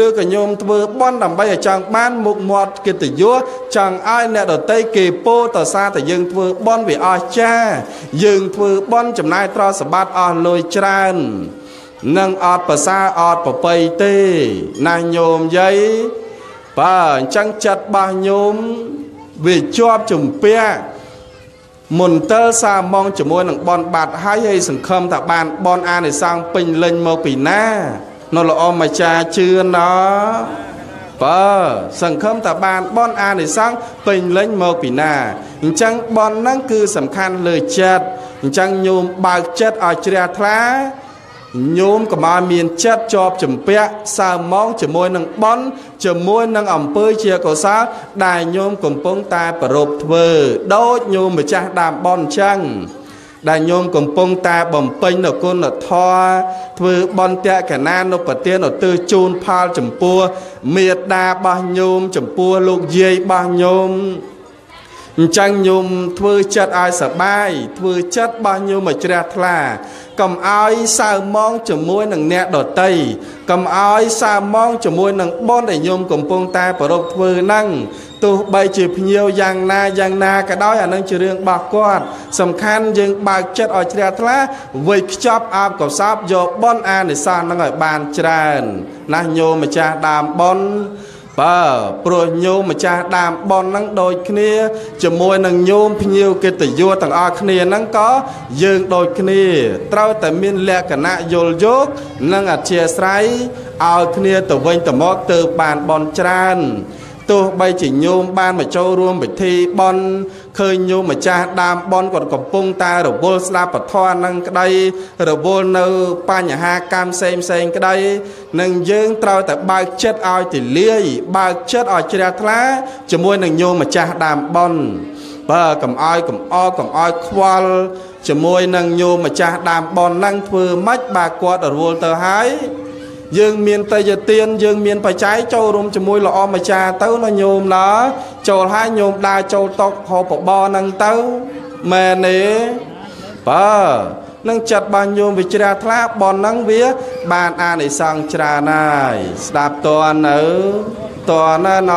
ឬក៏ញោមធ្វើបន់ដើម្បីឲ្យចង់បានមុខមាត់កិត្តិយសចង់ឲ្យអ្នកដតីគេពោតសារតែយើងធ្វើបន់វាអស្ចារ្យយើងធ្វើបន់ចំណាយត្រសម្បត្តិអស់លុយច្រើននឹងអត់ប្រសាអត់ប្របីទេណាញោមយាយបើអញ្ចឹងចិត្តរបស់ញោមវាជាប់ជំពាក់ មុនទិលសាមងជាមួយនឹងបនបាត់ហើយឲ្យសង្ឃឹមថាបានបនអានិសង្សពេញលេញមកពីណានៅល្អម្ចាស់ជឿណោបើសង្ឃឹមថាបានបនអានិសង្សពេញលេញមកពីណាអញ្ចឹងបនហ្នឹងគឺសំខាន់លើចិត្តអញ្ចឹងញោមបើកចិត្តឲ្យជ្រះថ្លា ញោមកុំឲ្យមានចិត្តជាប់ចម្ពាក់សើមងជាមួយនឹងបន់ជាមួយនឹងអំពើជាកុសលដែលញោមកំពុងតែប្រពធ្វើដូចញោមម្ចាស់ដើមបន់អញ្ចឹងដែលញោមកំពុងតែបំពេញនៅគុណធម៌ធ្វើបន់តកណានុប្រទានឧទ្ទិសជូនផលចំពោះមេត្តារបស់ញោមចំពោះលោកយាយរបស់ញោម អញ្ចឹងញោមធ្វើចិត្តឲ្យសបាយធ្វើចិត្តរបស់ញោមឲ្យជ្រះថ្លាកុំឲ្យសៅម៉ងជាមួយនឹងអ្នកដតីកុំឲ្យសៅម៉ងជាមួយនឹងបនដែលញោមកំពុងតែប្រពធ្វើហ្នឹងទោះបីជាភ្ញៀវយ៉ាងណាយ៉ាងណាក៏ដោយអានឹងជារឿងរបស់គាត់ សំខាន់យើងបើកចិត្តឲ្យជ្រះថ្លាវិយខ្ចប់អោបកសោបយកបនអានិសង្សហ្នឹងឲ្យបានច្រើនណាស់ញោមម្ចាស់ដើមបន បើព្រោះញោមម្ចាស់ដើមប៉ុនហ្នឹងដូចគ្នាជាមួយនឹងញោមភ្ញៀវកិត្តិយសទាំងអស់គ្នាហ្នឹងក៏យើងដូចគ្នាត្រូវតែមានលក្ខណៈយល់យោគនិងអធិស្ឋ័យឲ្យគ្នាទៅវិញទៅមកទើបបានបនច្រើនទោះបីជាញោមបានមកចូលរួមពិធីបន់ ឃើញញោមម្ចាស់ដើមបន់គាត់កំពុងតែរវល់ស្ដាប់ពធនឹងក្តីរវល់នៅបញ្ហាកម្មផ្សេងផ្សេងក្តីនឹងយើងត្រូវតែបើកចិត្តឲ្យទលាយបើកចិត្តឲ្យជ្រះថ្លាជាមួយនឹងញោមម្ចាស់ដើមបន់បើកំអោយកំអកំអោយខ្វល់ជាមួយនឹងញោមម្ចាស់ដើមបននឹងធ្វើម៉េចបើគាត់រវល់ទៅហើយ យើងមានតេយទានយើងមានបច្ច័យចូលរួមជាមួយល្អម្ចាស់ទៅណាញោមណាចូលហើយញោមដើរចូលតុកហូបបបហ្នឹងទៅមែនទេបើនឹងចិត្តរបស់ញោមវិជ្រះថ្លាបនហ្នឹងវា បានអានិសង្សច្រើនហើយស្ដាប់តននៅតនណាណ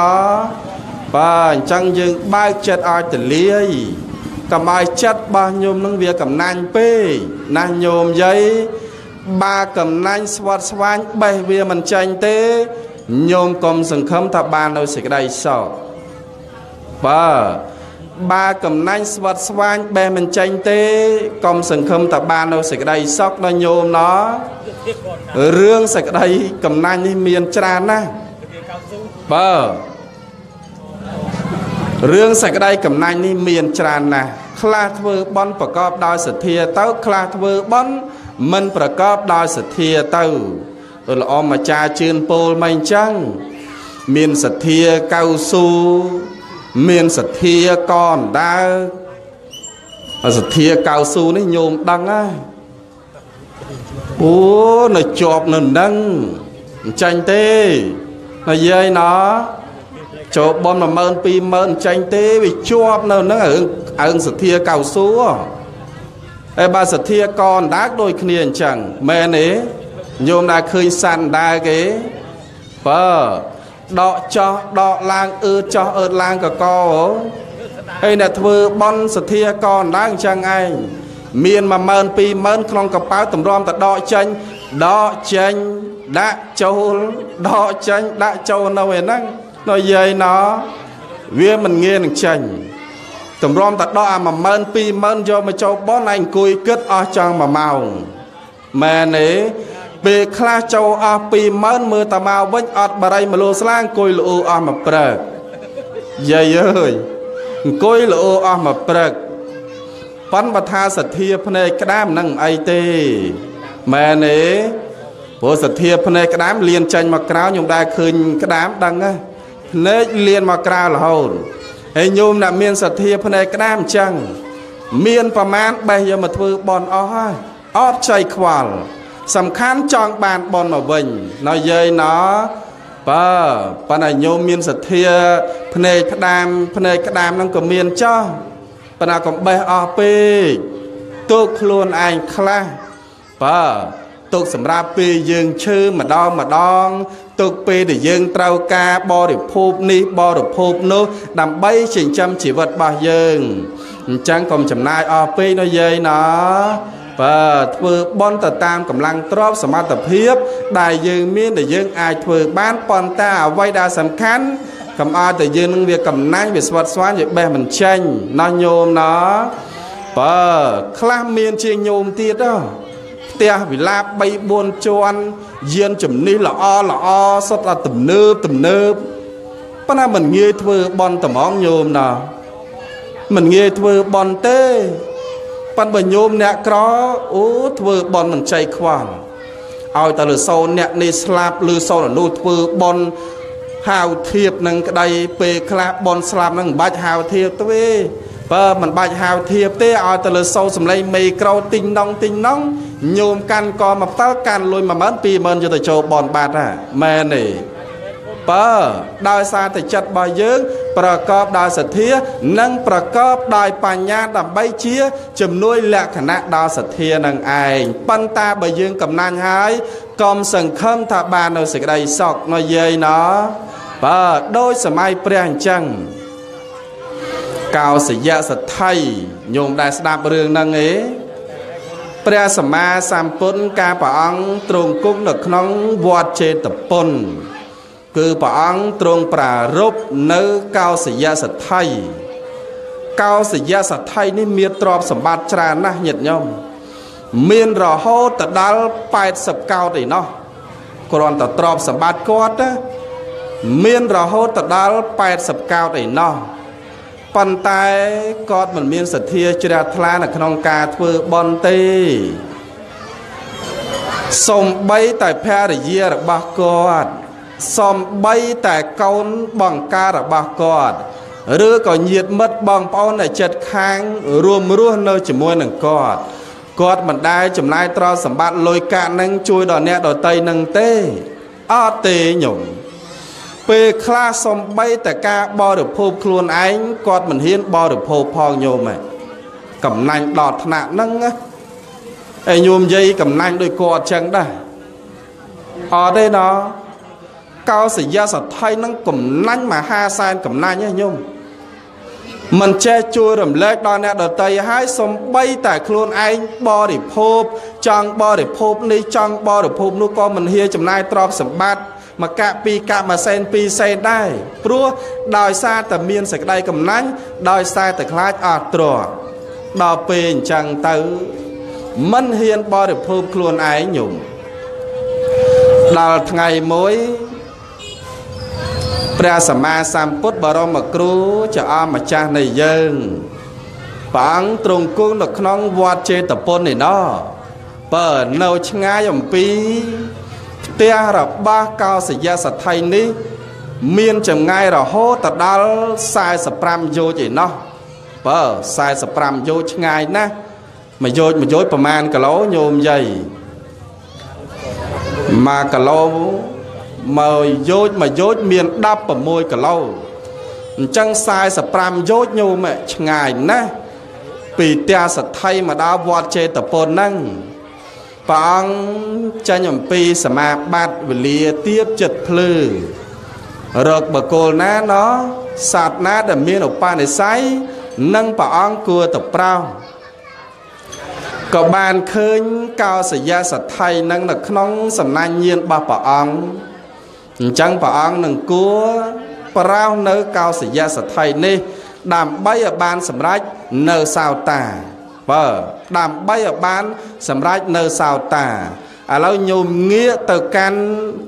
បាទអញ្ចឹងយើងបើកចិត្តឲ្យទលាយកុំឲ្យចិត្តរបស់ញោមនឹងវាកំណាញ់ពេកណាញោមយាយ បើកំណាញ់ស្វាត់ស្វាញបេះវាមិនចាញ់ទេញោមកុំសង្ឃឹមថាបាននៅសេចក្តីសុខបើបើកំណាញ់ស្វាត់ស្វាញបេះមិនចាញ់ទេកុំសង្ឃឹមថាបាននៅសេចក្តីសុខដល់ញោមណោះរឿងសេចក្តីកំណាញ់នេះមានច្រើនណាស់បើរឿងសេចក្តីកំណាញ់នេះមានច្រើនណាស់ខ្លះធ្វើបន់ប្រកបដោយសទ្ធាទៅខ្លះធ្វើបន់ មិនប្រកបដោយសទ្ធាទៅដូចល្អម្ចាស់ជឿនពោលមកអញ្ចឹងមានសទ្ធាកៅស៊ូមានសទ្ធាកអណ្ដើសទ្ធាកៅស៊ូនេះញោមដឹងហើយអូនៅជាប់នៅនឹងអញ្ចឹងទេនិយាយណោចូលបំ12000 20000ចាញ់ទេវាជាប់នៅហ្នឹងរឿងរឿងសទ្ធាកៅស៊ូហើ យបើសទ្ធាកអណ្ដើកដូចគ្នាអញ្ចឹងមែនទេញោមដែលឃើញសันដែរគេបើដកចោះដកឡើងអឺចោះអឺឡើងកកហើយអ្នកធ្វើបន់សទ្ធាកអណ្ដើកអញ្ចឹងឯងមាន10000 20000ក្នុងកប៉ៅតម្រាំតដកចេញដកចេញដាក់ចូលដកចេញដាក់ចូលនៅឯហ្នឹងនៅយាយណោវាមិនងាយនឹងចាញ់ត ម្រាំតដកអា10000 20000យកមកចូលបនឯងអង្គុយគិតអស់ចង់1ម៉ោងមែនទេពេលខ្លះចូលអស់20000មើលតាមកវិញអត់បរិយមលោស្លាអង្គុយលូអស់មួយព្រឹកយាយអើយអង្គុយលូអស់មួយព្រឹកប៉ុនបថាសទ្ធាភ្នែកក្តាមនឹងអីទេមែនទេព្រោះសទ្ធាភ្នែកក្តាមលៀនចាញ់មកក្រៅខ្ញុំដែរឃើញក្តាមដឹងហ៎ភ្នែកលៀនមកក្រៅរហូត ហើយញោមអ្នកមានសទ្ធាភ្នែកក្តាមអញ្ចឹងមានប្រមាណបេះយកមកធ្វើបនអស់ហើយអត់ចៃខ្វល់សំខាន់ចង់បានបនមកវិញណយយាយណបើប៉ុន្តែញោមមានសទ្ធាភ្នែកផ្ដាមភ្នែកក្តាមហ្នឹងក៏មានចោះប៉ុន្តែកំបេះអស់ពេកទុកខ្លួនឯងខ្លះបើ ទុកសម្រាប់ពេលយើងឈឺម្ដងម្ដង ទុកពេលដែលយើងត្រូវការបរិភោគនេះបរិភោគនោះ ដើម្បីចិញ្ចឹមជីវិតរបស់យើងអញ្ចឹងកុំចំណាយអស់ពេកនោះយាយណាបាទធ្វើបន់ទៅតាមកម្លាំងទ្រព្យសមត្ថភាព ដែលយើងមានដែលយើងអាចធ្វើបានប៉ុន្តែអ្វីដែលសំខាន់កុំឲ្យតែយើងនឹងវាកំណាញ់វាស្វិតស្វាញវាបេះមិនចេញណោះញោមណោះបើខ្លះមានជាងញោមទៀតហ៎ ផ្ទះវិឡា3 4ជាន់យានជំនិះល្អល្អសុទ្ធតែទំនើបទំនើបប៉ុន្តែមិនងាយធ្វើបន់ត្មងញោមណោះមិនងាយធ្វើបន់ទេប៉ិនបើញោមអ្នកក្រអូធ្វើបន់មិនចៃខ្វល់ឲ្យតែលើសូនអ្នកនេះស្លាប់ឬសូននោះធ្វើបន់ហាវធៀបនឹងក្តីពេលខ្លះបនស្លាប់នឹងមិនបាច់ហាវធៀបទេបើមិនបាច់ហាវធៀបទេឲ្យទៅលើសូរសំឡេងមេក្រូទិញណងទិញណង ញោមកាន់កមកផ្ដាល់កាន់លុយ10000 20000យកទៅចូលបនបាត់ហ่าមែនទេបើដោយសារតែចិត្តរបស់យើង ប្រកបដោយសទ្ធា និងប្រកបដោយបញ្ញាដើម្បីជាជំនួយលក្ខណៈដល់សទ្ធានឹងឯងប៉ុន្តែបើយើងកំណាញ់ហើយកុំសង្ឃឹមថាបាននៅសេចក្តីសុខនៅយាយណោបើដោយសម័យព្រះអញ្ចឹងកោសយៈសទ្ធិញោមដែលស្ដាប់រឿងហ្នឹងឯង ព្រះសម្មាសម្ពុទ្ធកាព្រះអង្គទ្រង់គង់នៅក្នុងវត្តចេតពុនគឺព្រះអង្គទ្រង់ប្រារព្ធនៅកោសយៈសទ្ធិកោសយៈសទ្ធិនេះមានទ្រព្យសម្បត្តិច្រើនណាស់ញាតិញោមមានរហូតទៅដល់80កោតឯណោះគ្រាន់តែទ្រព្យសម្បត្តិគាត់ណាមានរហូតទៅដល់80កោតឯណោះ ប៉ុន្តែគាត់មិនមានសទ្ធាជ្រះថ្លានៅក្នុងការធ្វើបន់ទេសំបីតែភរិយារបស់គាត់សំបីតែកូនបង្ការរបស់គាត់ឬក៏ញាតិមិត្តបងប្អូនដែលចិត្តខាងរួមរស់នៅជាមួយនឹងគាត់គាត់មិនដែលចំណាយទ្រព្យសម្បត្តិលុយកាក់នឹងជួយដល់អ្នកដតីនឹងទេអត់ទេញោម ពេលខ្លះសំបីតែការបរិភោគខ្លួនឯងគាត់មិនហ៊ានបរិភោគផងញោមហ៎កំណាញ់ដល់ថ្នាក់ហ្នឹងណាឯញោមយាយកំណាញ់ដោយគាត់ចឹងដែរអត់ទេណោកោសយសថៃនឹងកំណាញ់មហាសែនកំណាញ់ហ្នឹងញោមមិនចេះជួយរំលែកដល់អ្នកដតីហើយសំបីតែខ្លួនឯងបរិភោគចង់បរិភោគនេះចង់បរិភោគនោះក៏មិនហ៊ានចំណាយទ្រព្យសម្បត្តិ មកកាក់ពីរកាក់មួយសែនពីរសែនដែរព្រោះដោយសារតែមានសេចក្តីកំណាញ់ដោយសារតែខ្លាចអត់ទ្រព្យដល់ពេលអញ្ចឹងទៅមិនហ៊ានបរិភោគខ្លួនឯងញោមដល់ថ្ងៃមួយព្រះសម្មាសម្ពុទ្ធបរមគ្រូជាអម្ចាស់នៃយើងព្រះអង្គទ្រង់គង់នៅក្នុងវត្តចេតពុននេះណោបើនៅឆ្ងាយអំពី ផ្ទះរបស់កោសយសថៃនេះ មានចម្ងាយរហូតដល់45យោជឯណោះបើ45យោជឆ្ងាយណាស់មួយយោជមួយយោជប្រមាណគីឡូញោមយាយ1គីឡូមួយយោជមួយយោជមាន16គីឡូអញ្ចឹង45យោជញោមឆ្ងាយណាស់ពីផ្ទះសទ្ធិមកដល់វត្តចេតពុនហ្នឹង ព្រះអង្គចាញ់អំពីសមាបត្តិវេលាទៀបចិត្តភ្លឺរកបកុលណាណោះសត្វណាដែលមានឧបនិស្ស័យនឹងព្រះអង្គគួរទៅប្រោសក៏បានឃើញកោសយសទ្ធិនឹងនៅក្នុងសំណាញ់ញៀនរបស់ព្រះអង្គអញ្ចឹងព្រះអង្គនឹងគួរប្រោសនៅកោសយសទ្ធិនេះ ដើម្បីឲ្យបានសម្រេចនៅសោតា បើដើម្បីឲ្យបាន សម្រេចនៅសោតាឥឡូវញោមងាកទៅកាន់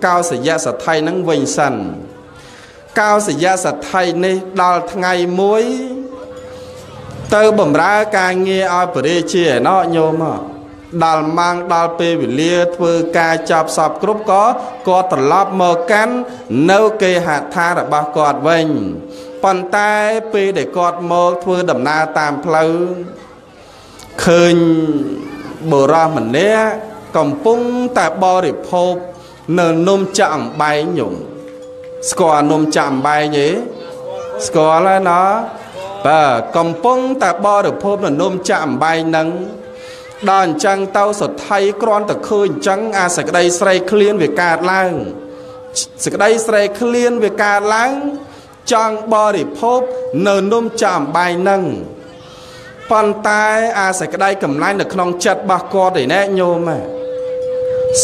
កោសយសទ្ធិនឹងវិញសិនកោសយសទ្ធិនេះដល់ថ្ងៃមួយទៅបំរើការងារឲ្យបរិជាឯណោះញោមដល់ម៉ាំងដល់ពេលវេលាធ្វើការចាប់សពគ្រប់ក៏គាត់ត្រឡប់មកកាន់នៅគេហដ្ឋានរបស់គាត់វិញប៉ុន្តែពេលដែលគាត់មកធ្វើដំណើរតាមផ្លូវ ឃើញបុរសម្នាក់កំពុងតែបរិភោគនៅនំចាក់អំបែងញោមស្គាល់នំចាក់អំបែងទេស្គាល់ហើយណាបាទកំពុងតែបរិភោគនៅនំចាក់អំបែងនឹងដល់អញ្ចឹងទៅសទ្ធិគ្រាន់តែឃើញអញ្ចឹងអាសក្តីស្រីឃ្លានវាកើតឡើងសក្តីស្រីឃ្លានវាកើតឡើងចង់បរិភោគនៅនំចាក់អំបែងនឹង ប៉ុន្តែអាសក្តីកំណាញ់នៅក្នុងចិត្តរបស់គាត់ឯណែញោម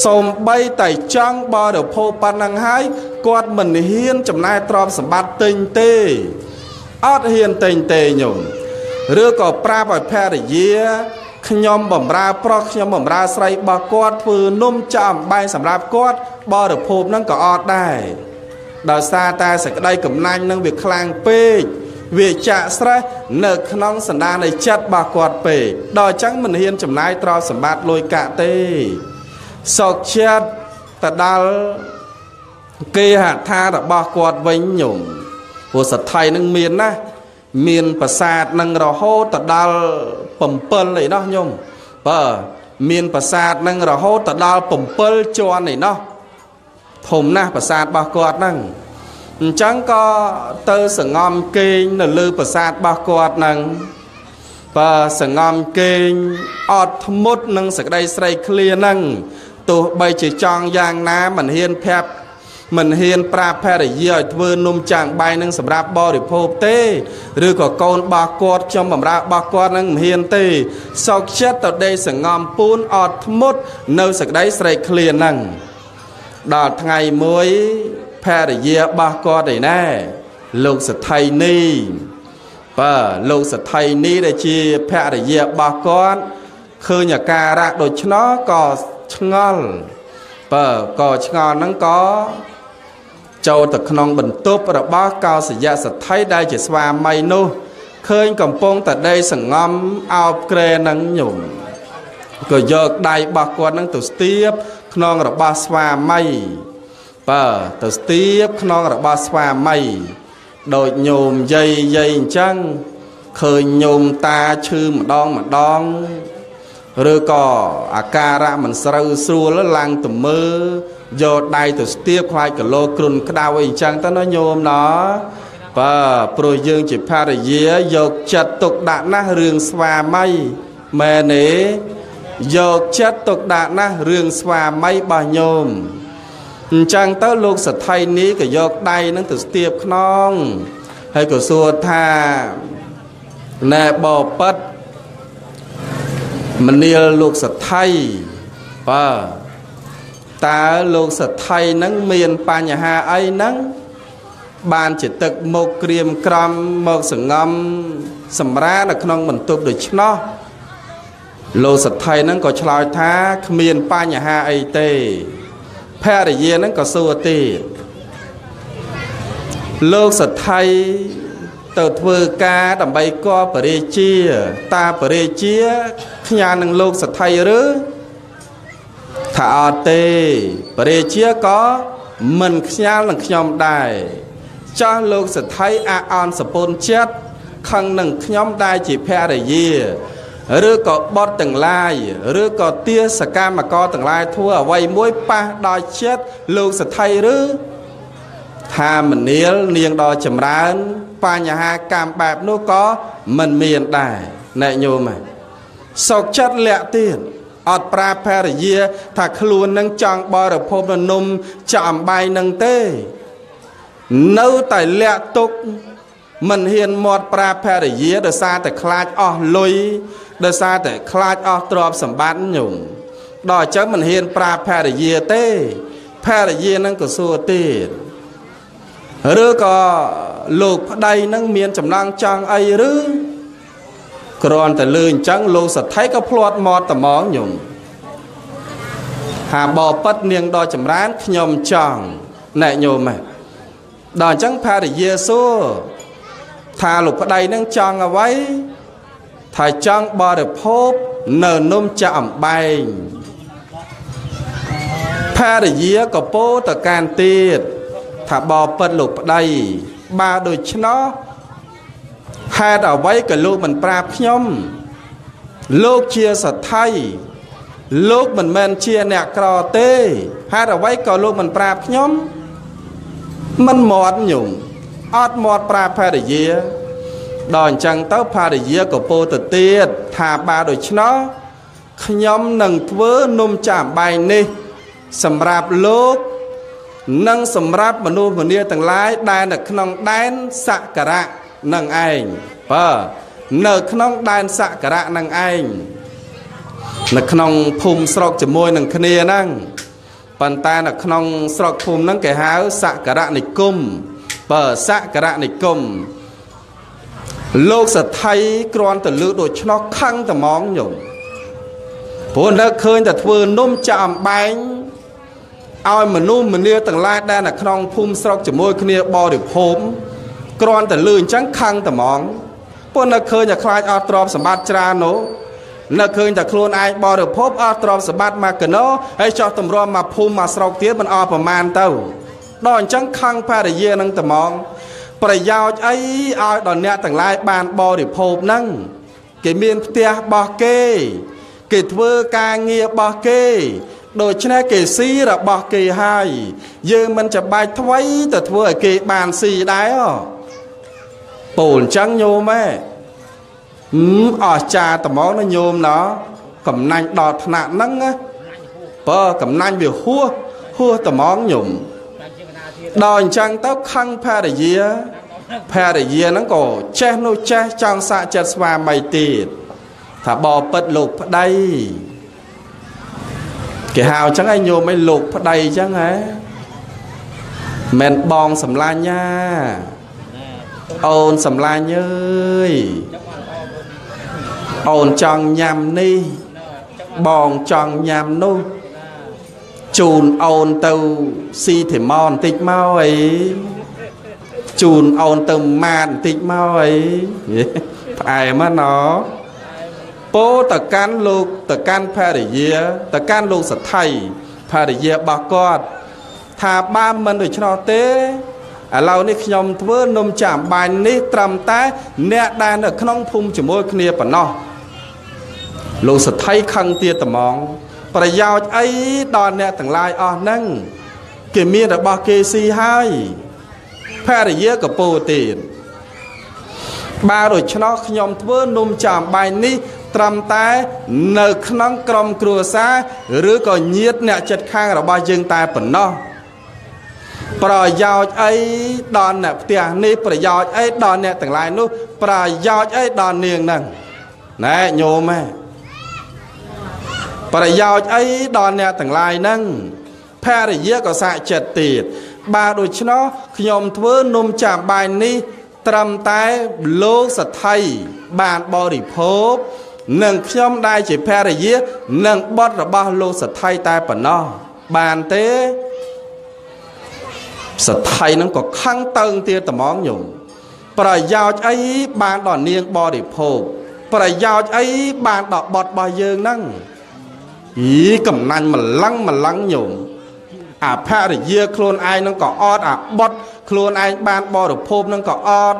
សូមបីតែចង់បរិភោគប៉ុណ្ណឹងហើយគាត់មិនហ៊ានចំណាយទ្រព្យសម្បត្តិទិញទេអត់ហ៊ានតែងទេញោមឬក៏ប្រាប់ឲ្យភរិយាខ្ញុំបំរើប្រុសខ្ញុំបំរើស្រីរបស់គាត់ធ្វើនំចាអំបែងសម្រាប់គាត់បរិភោគនឹងក៏អត់ដែរដោយសារតែសក្តីកំណាញ់នឹងវាខ្លាំងពេក វាចាក់ស្រេះនៅ ក្នុងសន្តាននៃចិត្តរបស់គាត់ពេកដល់អញ្ចឹងមិនហ៊ានចំណាយទ្រព្យសម្បត្តិលុយកាក់ទេសោកចិត្តទៅដល់គេហដ្ឋានរបស់គាត់វិញញោមព្រោះសទ្ធិនឹងមានណាមានប្រាសាទនឹងរហូតទៅដល់7ឯណោះញោមបើមានប្រាសាទនឹងរហូតទៅដល់7ជាន់ឯណោះធំណាស់ប្រាសាទរបស់គាត់ហ្នឹង អញ្ចឹងក៏ទៅសងំគេងនៅលើប្រាសាទរបស់គាត់ហ្នឹងបើសងំគេងអត់ធ្មត់នឹងសក្តីស្រីឃ្លាហ្នឹងទោះបីជាចង់យ៉ាងណាមិនហ៊ានប្រាប់មិនហ៊ានប្រាប់ភរិយាឲ្យធ្វើនំចាងបាយនឹងសម្រាប់បរិភោគទេឬក៏កូនបោះគាត់ខ្ញុំបំរើបោះគាត់នឹងមិនហ៊ានទេ សោកចិត្តទៅដេកសងំពូនអត់ធ្មត់នៅសក្តីស្រេកឃ្លានហ្នឹងដល់ថ្ងៃមួយ ភរិយាបោះគាត់ឯណែលោកសថៃនេះបាទលោកសថៃនេះដែលជាភរិយាបោះគាត់ឃើញអាការៈដូច្នោះក៏ឆ្ងល់បើក៏ឆ្ងល់ហ្នឹងក៏ចូលទៅក្នុងបន្ទប់របស់កោសយៈសទ្ធិដែលជាស្វាមីនោះឃើញកំពុងតែដេកសងំអោបក្រែនឹងញោមក៏យកដៃរបស់គាត់នឹងទៅស្ទាបក្នុងរបស់ស្វាមី បើទៅស្ទាបក្នុងរបស់ស្វាមីដូចញោមយាយយាយអញ្ចឹងឃើញញោមតាឈឺម្ដងម្ដងឬក៏អាការៈមិនស្រូវស្រួលឡើងទៅមើយកដៃទៅស្ទាបខ្លាចគីឡូគ្រុនក្តៅអីចឹងទៅណាញោមណោះបើព្រោះយើងជាភរិយាយកចិត្តទុកដាក់ណាស់រឿងស្វាមីមែនទេយកចិត្តទុកដាក់ណាស់រឿងស្វាមីរបស់ញោម អញ្ចឹងទៅលោកសថៃនេះក៏យកដៃនឹងទៅស្ទាបខ្នងហើយក៏សួរថាណែបបិទ្ធមនាលលោកសថៃបើតើលោកសថៃនឹងមានបញ្ហាអីហ្នឹងបានជាទឹកមកក្រៀមក្រំមកសងំសម្រានៅក្នុងបន្ទប់ដូច្នោះលោកសថៃហ្នឹងក៏ឆ្លើយថាគ្មានបញ្ហាអីទេ ភរិយាហ្នឹងក៏សួរទៀតលោកសថៃទៅធ្វើការដើម្បីកបបរិជា តាបរិជាខ្ញានឹងលោកសថៃឬថាអត់ទេបរិជាក៏មិនខ្ញាល់នឹងខ្ញុំដែរចាស់លោកសថៃអអន់សពុនចិត្តខឹងនឹងខ្ញុំដែលជាភរិយា ឬក៏បត់ទាំងឡាយឬក៏ទាសកម្មករទាំងឡាយធ្វើអ្វីមួយប៉ះដល់ចិត្តលោកសថៃឬថាមនាលនាងដល់ចម្រើន បញ្ហាកម្មបែបនោះក៏មិនមានដែរអ្នកញោមសុកចិត្តលាក់ទៀតអត់ប្រាភរិយា ថាខ្លួននឹងចង់បរិភោគនំចាក់អំបាយនឹងទេ នៅតែលាក់ទុកមិនហ៊ានមាត់ប្រាភរិយាដោយសារតែខ្លាចអស់លុយ ដោយសារតែខ្លាចអស់ទ្រព្យសម្បត្តិញោមដល់អញ្ចឹងមិនហ៊ានប្រាភរិយាទេភរិយានឹងក៏សួរទៀតឬក៏លោកប្តីនឹងមានចំណងចង់អីឬគ្រាន់តែលឺអញ្ចឹងលោកសថៃក៏ភ្លាត់មាត់ត្មងញោមហាបបិទ្ធនាងដ៏ចម្រើនខ្ញុំចង់ណែញោមហ៎ដល់អញ្ចឹងភរិយាសួរថាលោកប្តីនឹងចង់អ្វី ថាចង់បរិភោគនៅនំចាក់អំបែងភរិយាក៏ពោទៅកានទៀតថាបបិទ្ធលោកប្តីបើដូច្នោះហេតុអ្វីក៏លោកមិនប្រាប់ខ្ញុំ លោកជាសថៃលោកមិនមែនជាអ្នកក្រទេហេតុអ្វីក៏លោកមិនប្រាប់ខ្ញុំមិនមាត់ញោមអត់មាត់ប្រាប់ភរិយា ដល់អញ្ចឹងទៅភរិយាក៏ពោលទៅទៀតថាបើដូច្នោះខ្ញុំនឹងធ្វើនំចាអំបែងនេះ សម្រាប់លោកនិងសម្រាប់មនុស្សមនាទាំងឡាយដែលនៅក្នុងដែនសក្ការៈនឹងឯងបើនៅក្នុងដែនសក្ការៈនឹងឯងនៅក្នុងភូមិស្រុកជាមួយនឹងគ្នាហ្នឹងប៉ុន្តែនៅក្នុងស្រុកភូមិហ្នឹងគេហៅសក្ការៈនិគមបើសក្ការៈនិគម លោកសថៃគ្រាន់តែលើដូច្នោះខឹងត្មងញោមព្រោះនៅឃើញតែធ្វើនំចាក់អំបែងឲ្យមនុស្សម្នាទាំងឡាយដែលនៅក្នុងភូមិស្រុកជាមួយគ្នាបរិភោគគ្រាន់តែលឺអញ្ចឹងខឹងត្មងព្រោះនៅឃើញតែខ្លាចអត់ទ្រព្យសម្បត្តិច្រើននោះនៅឃើញតែខ្លួនឯងបរិភោគអត់ទ្រព្យសម្បត្តិមកកណោហើយចោះតម្រាំមកភូមិមកស្រុកទៀតមិនអស់ប្រមាណទៅដល់អញ្ចឹងខឹងបរិយានឹងត្មង ប្រយោជន៍អីឲ្យដល់អ្នកទាំងឡាយបានបរិភោគហ្នឹងគេមានផ្ទះរបស់គេ គេធ្វើការងាររបស់គេដូច្នេះគេស៊ីរបស់គេហើយយើងមិនចាំបាច់ថ្វីទៅធ្វើឲ្យគេបានស៊ីដែរពូលអញ្ចឹងញោមហ៎អស់ចាត្មងណាញោមណោះកំណាញ់ដល់ថ្នាក់ហ្នឹងណាបើកំណាញ់វាហួសហួសត្មងញោម ដល់អញ្ចឹងទៅខឹងភរិយាភរិយាហ្នឹងក៏ចេះនោះចេះចង់សាកចិត្តស្វាមីទៀតថាបបិទ្ធលោកប្តីគេហៅអញ្ចឹងឯងញោមឯងលោកប្តីអញ្ចឹងហ៎មិនបងសម្លាញ់ណាអូនសម្លាញ់អើយអូនចង់ញ៉ាំនេះបងចង់ញ៉ាំនោះ ជូនអូនទៅស៊ីធីម៉ោបន្តិចមកអីជូនអូនទៅម៉ាតបន្តិចមកអីផ្អែមណោពោតកាន់លោកតកាន់ភរិយាតកាន់លោកសថៃភរិយារបស់គាត់ថាបើមិនដូច្នោះទេឥឡូវនេះខ្ញុំធ្វើនំចាក់អំបាញ់នេះត្រឹមតែអ្នកដែលនៅក្នុងភូមិជាមួយគ្នាប៉ុណ្ណោះលោកសថៃខឹងទៀតត្មង ប្រយោជន៍អីដល់អ្នកទាំងឡាយអស់ហ្នឹងគេមានរបស់គេស៊ីហើយភរិយាក៏ពោទៀតបើដូច្នោះខ្ញុំធ្វើនំចាអំបែងនេះត្រឹមតែនៅក្នុងក្រុមគ្រួសារឬក៏ញាតិអ្នកចិត្តខាងរបស់យើងតែប៉ុណ្ណោះប្រយោជន៍អីដល់អ្នកផ្ទះនេះប្រយោជន៍អីដល់អ្នកទាំងឡាយនោះប្រយោជន៍អីដល់នាងហ្នឹងណែញោមហ៎ ប្រយោជន៍អីដល់អ្នកទាំងឡាយហ្នឹងភរិយាក៏សាកចិត្តទៀតបើដូច្នោះខ្ញុំធ្វើនំចាបាយនេះត្រឹមតែលោកសថីបានបរិភោគនិងខ្ញុំដែលជាភរិយានិងបុត្ររបស់លោកសថីតែប៉ុណ្ណោះបានទេសថីនឹងក៏ខឹងតើងទៀតត្មងញោមប្រយោជន៍អីបានដល់នាងបរិភោគប្រយោជន៍អីបានដល់បុត្ររបស់យើងហ្នឹង អីកំណាញ់ម្លឹងម្លឹងញោមអភរិយាខ្លួនឯងនឹងក៏អត់អាបុតខ្លួនឯងបានបរិភោគនឹងក៏អត់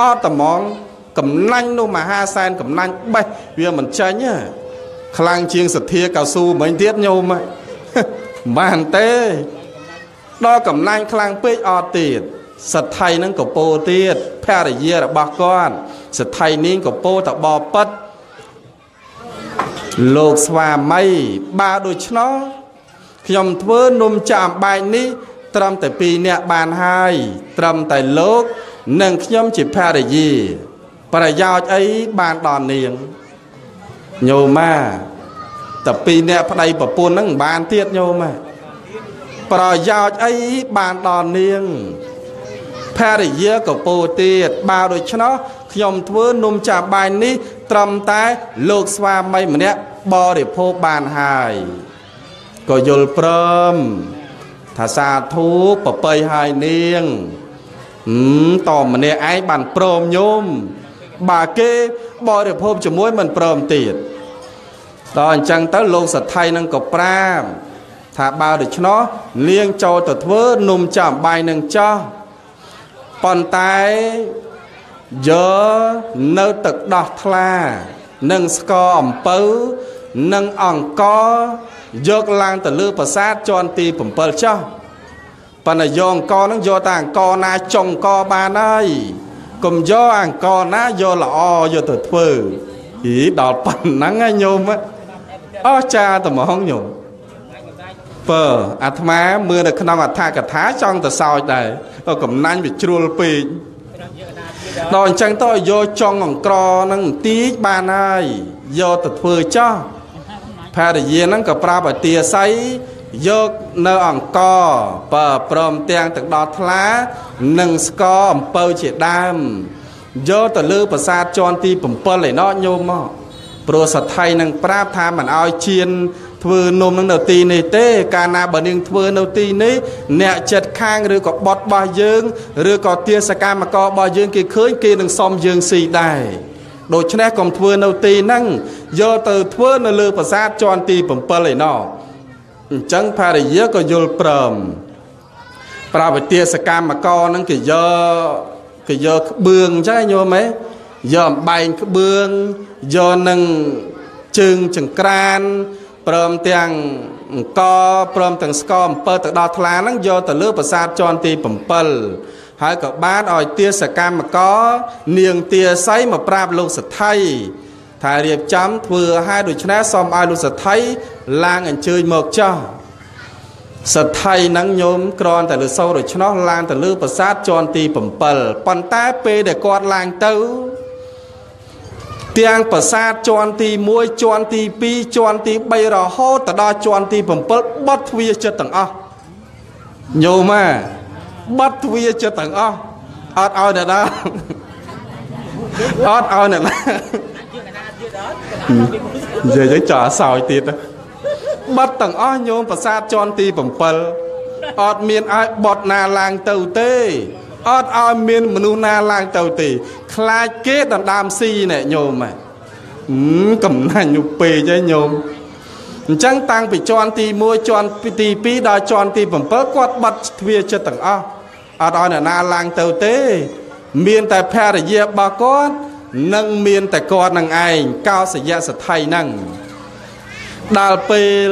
អត់ត្មងកំណាញ់នោះមហាសែនកំណាញ់បេះវាមិនចាញ់ទេខ្លាំងជាងសទ្ធាកៅស៊ូមិញទៀតញោមបានទេដល់កំណាញ់ខ្លាំងពេកអត់ទៀតសទ្ធិនឹងកពោទៀតភរិយារបស់គាត់សទ្ធិនេះកពោតបពិត លោកស្វាមីបើដូច្នោះខ្ញុំធ្វើនំចាអំបែកនេះ ត្រឹមតែ2នាក់បានហើយ ត្រឹមតែលោក និងខ្ញុំជាភរិយា ប្រយោជន៍អីបានដល់នាងញោមម៉ាតែ2នាក់ប្តីប្រពន្ធហ្នឹងមិនបានទៀតញោមម៉ាប្រយោជន៍អីបានដល់នាងភរិយាក៏ពោទៀតបើដូច្នោះ ខ្ញុំធ្វើនំចាបាយនេះ ត្រឹមតែលោកស្វាមីម្នាក់បរិភោគបានហើយក៏យល់ព្រមថាសាធុប្របីហើយនាងតម្នាក់ឯងបានព្រមញោមបើគេបរិភោគជាមួយមិនព្រមទៀតដល់អញ្ចឹងទៅលោកសថៃនឹងក៏ប្រាមថាបើដូច្នោះលៀងចូលទៅធ្វើនំចាំបាយនឹងចោះប៉ុន្តែ យកនៅទឹកដោះថ្លានិងស្ករអំពៅនិងអង្ករយកឡើងទៅលើប្រាសាទជាន់ទី7ចោះប៉ុន្តែយកអង្ករហ្នឹងយកតែអង្ករណាចុងអង្ករបានហើយកុំយកអង្ករណាយកល្អយកទៅធ្វើហីដល់ប៉ុណ្ណឹងឯងញោមអស់ចាត្មងញោមបើអាត្មាមើលនៅក្នុងអដ្ឋកថាចង់ទៅសោចដែរកំណាញ់វាជ្រុលពេក ដល់អញ្ចឹងទៅយកចុងអង្ក្រហ្នឹងបន្តិចបានហើយយកទៅធ្វើចោះភរិយាហ្នឹងក៏ប្រាប់ឲ្យទាស័យយកនៅអង្គបើព្រមទាំងទឹកដោះថ្លា និងស្ករអំពៅជាដើមយកទៅលើប្រាសាទជាន់ទី7ឯណោះញោមមកព្រោះសថៃនឹងប្រាប់ថាមិនឲ្យជៀន ធ្វើនំនឹងនៅទីនេះទេ កាលណាបើនាងធ្វើនៅទីនេះអ្នកចិត្តខាងឬក៏បត់របស់យើងឬក៏ទាសកម្មកររបស់យើងគេឃើញគេនឹងសុំយើងស៊ីដែរដូច្នេះកុំធ្វើនៅទីហ្នឹងយកទៅធ្វើនៅលើប្រាសាទជាន់ទី7ឯណោះអញ្ចឹងភរិយាក៏យល់ព្រមប្រាវិទាសកម្មករហ្នឹងគេយកគេយកក្បឿងចាញោមហ៎យកអំបែងក្បឿងយកនឹងជើងចង្ក្រាន ព្រមទាំងអង្គព្រមទាំងស្ករអំពើទៅដល់ថ្លាហ្នឹងយកទៅលើប្រាសាទជាន់ទី7ហើយក៏បានឲ្យទាសកម្មករនាងទាស័យមកប្រាប់លោកសថៃថារៀបចំធ្វើឲ្យដូច្នេះសូមឲ្យលោកសថៃឡើងអញ្ជើញមកចោះសថៃនឹងញោមក្រនតែលើសូរដូច្នោះឡើងទៅលើប្រាសាទជាន់ទី7ប៉ុន្តែពេលដែលគាត់ឡើងទៅ ទាំងប្រាសាទជាន់ទី1ជាន់ទី2ជាន់ទី3រហូតទៅដល់ជាន់ទី7បត់ទ្វាចិត្តទាំងអស់ញោមបត់ទ្វាចិត្តទាំងអស់អត់ឲ្យអ្នកណាអត់ឲ្យអ្នកណានិយាយទៅចោលសោយទៀតបត់ទាំងអស់ញោមប្រាសាទជាន់ទី7អត់មានឲ្យបត់ណាឡើងទៅទេ អត់ឲ្យមានមនុស្សណាឡើងទៅទេខ្លាចគេដណ្ដើមស៊ីណែញោមហ៎កំណាញ់យុពេកឯងញោមអញ្ចឹងតាំងពីជាន់ទី1ជាន់ទី2ដល់ជាន់ទី7គាត់បាត់ទ្វាចិត្តទាំងអស់អត់ឲ្យអ្នកណាឡើងទៅទេ មានតែភរិយារបស់គាត់និងមានតែគាត់នឹងឯងកោសយៈសថៃហ្នឹងដល់ពេល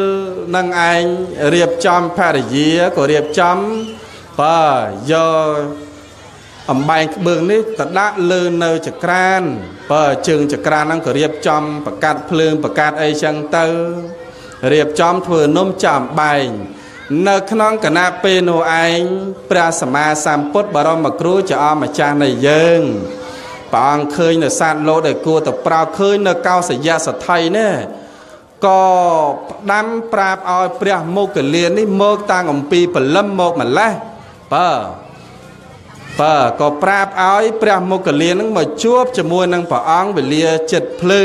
នឹងឯងរៀបចំភរិយាក៏រៀបចំបើយក អំបែងក្បឿងនេះទៅដាក់លើនៅចក្រានបើជើងចក្រានហ្នឹងក៏រៀបចំប្រកាត់ភ្លើងប្រកាត់អីចឹងទៅរៀបចំធ្វើនំចាំបែងនៅក្នុងគណៈពេលនោះឯងព្រះសម្មាសម្ពុទ្ធបរមគ្រូជាអម្ចាស់នៃយើងព្រះអង្គឃើញនៅសត្វលោកដែលគួរទៅប្រោឃើញនៅកោសយៈសទ្ធិនេះក៏ផ្ដាំប្រាប់ឲ្យព្រះមុគលាននេះមកតាំងអំពីព្រលឹមមកម្លេះបើ បើក៏ប្រាប់ឲ្យព្រះមុគលាននឹងមកជួបជាមួយនឹងព្រះអង្គវេលាចិត្តភ្លឺ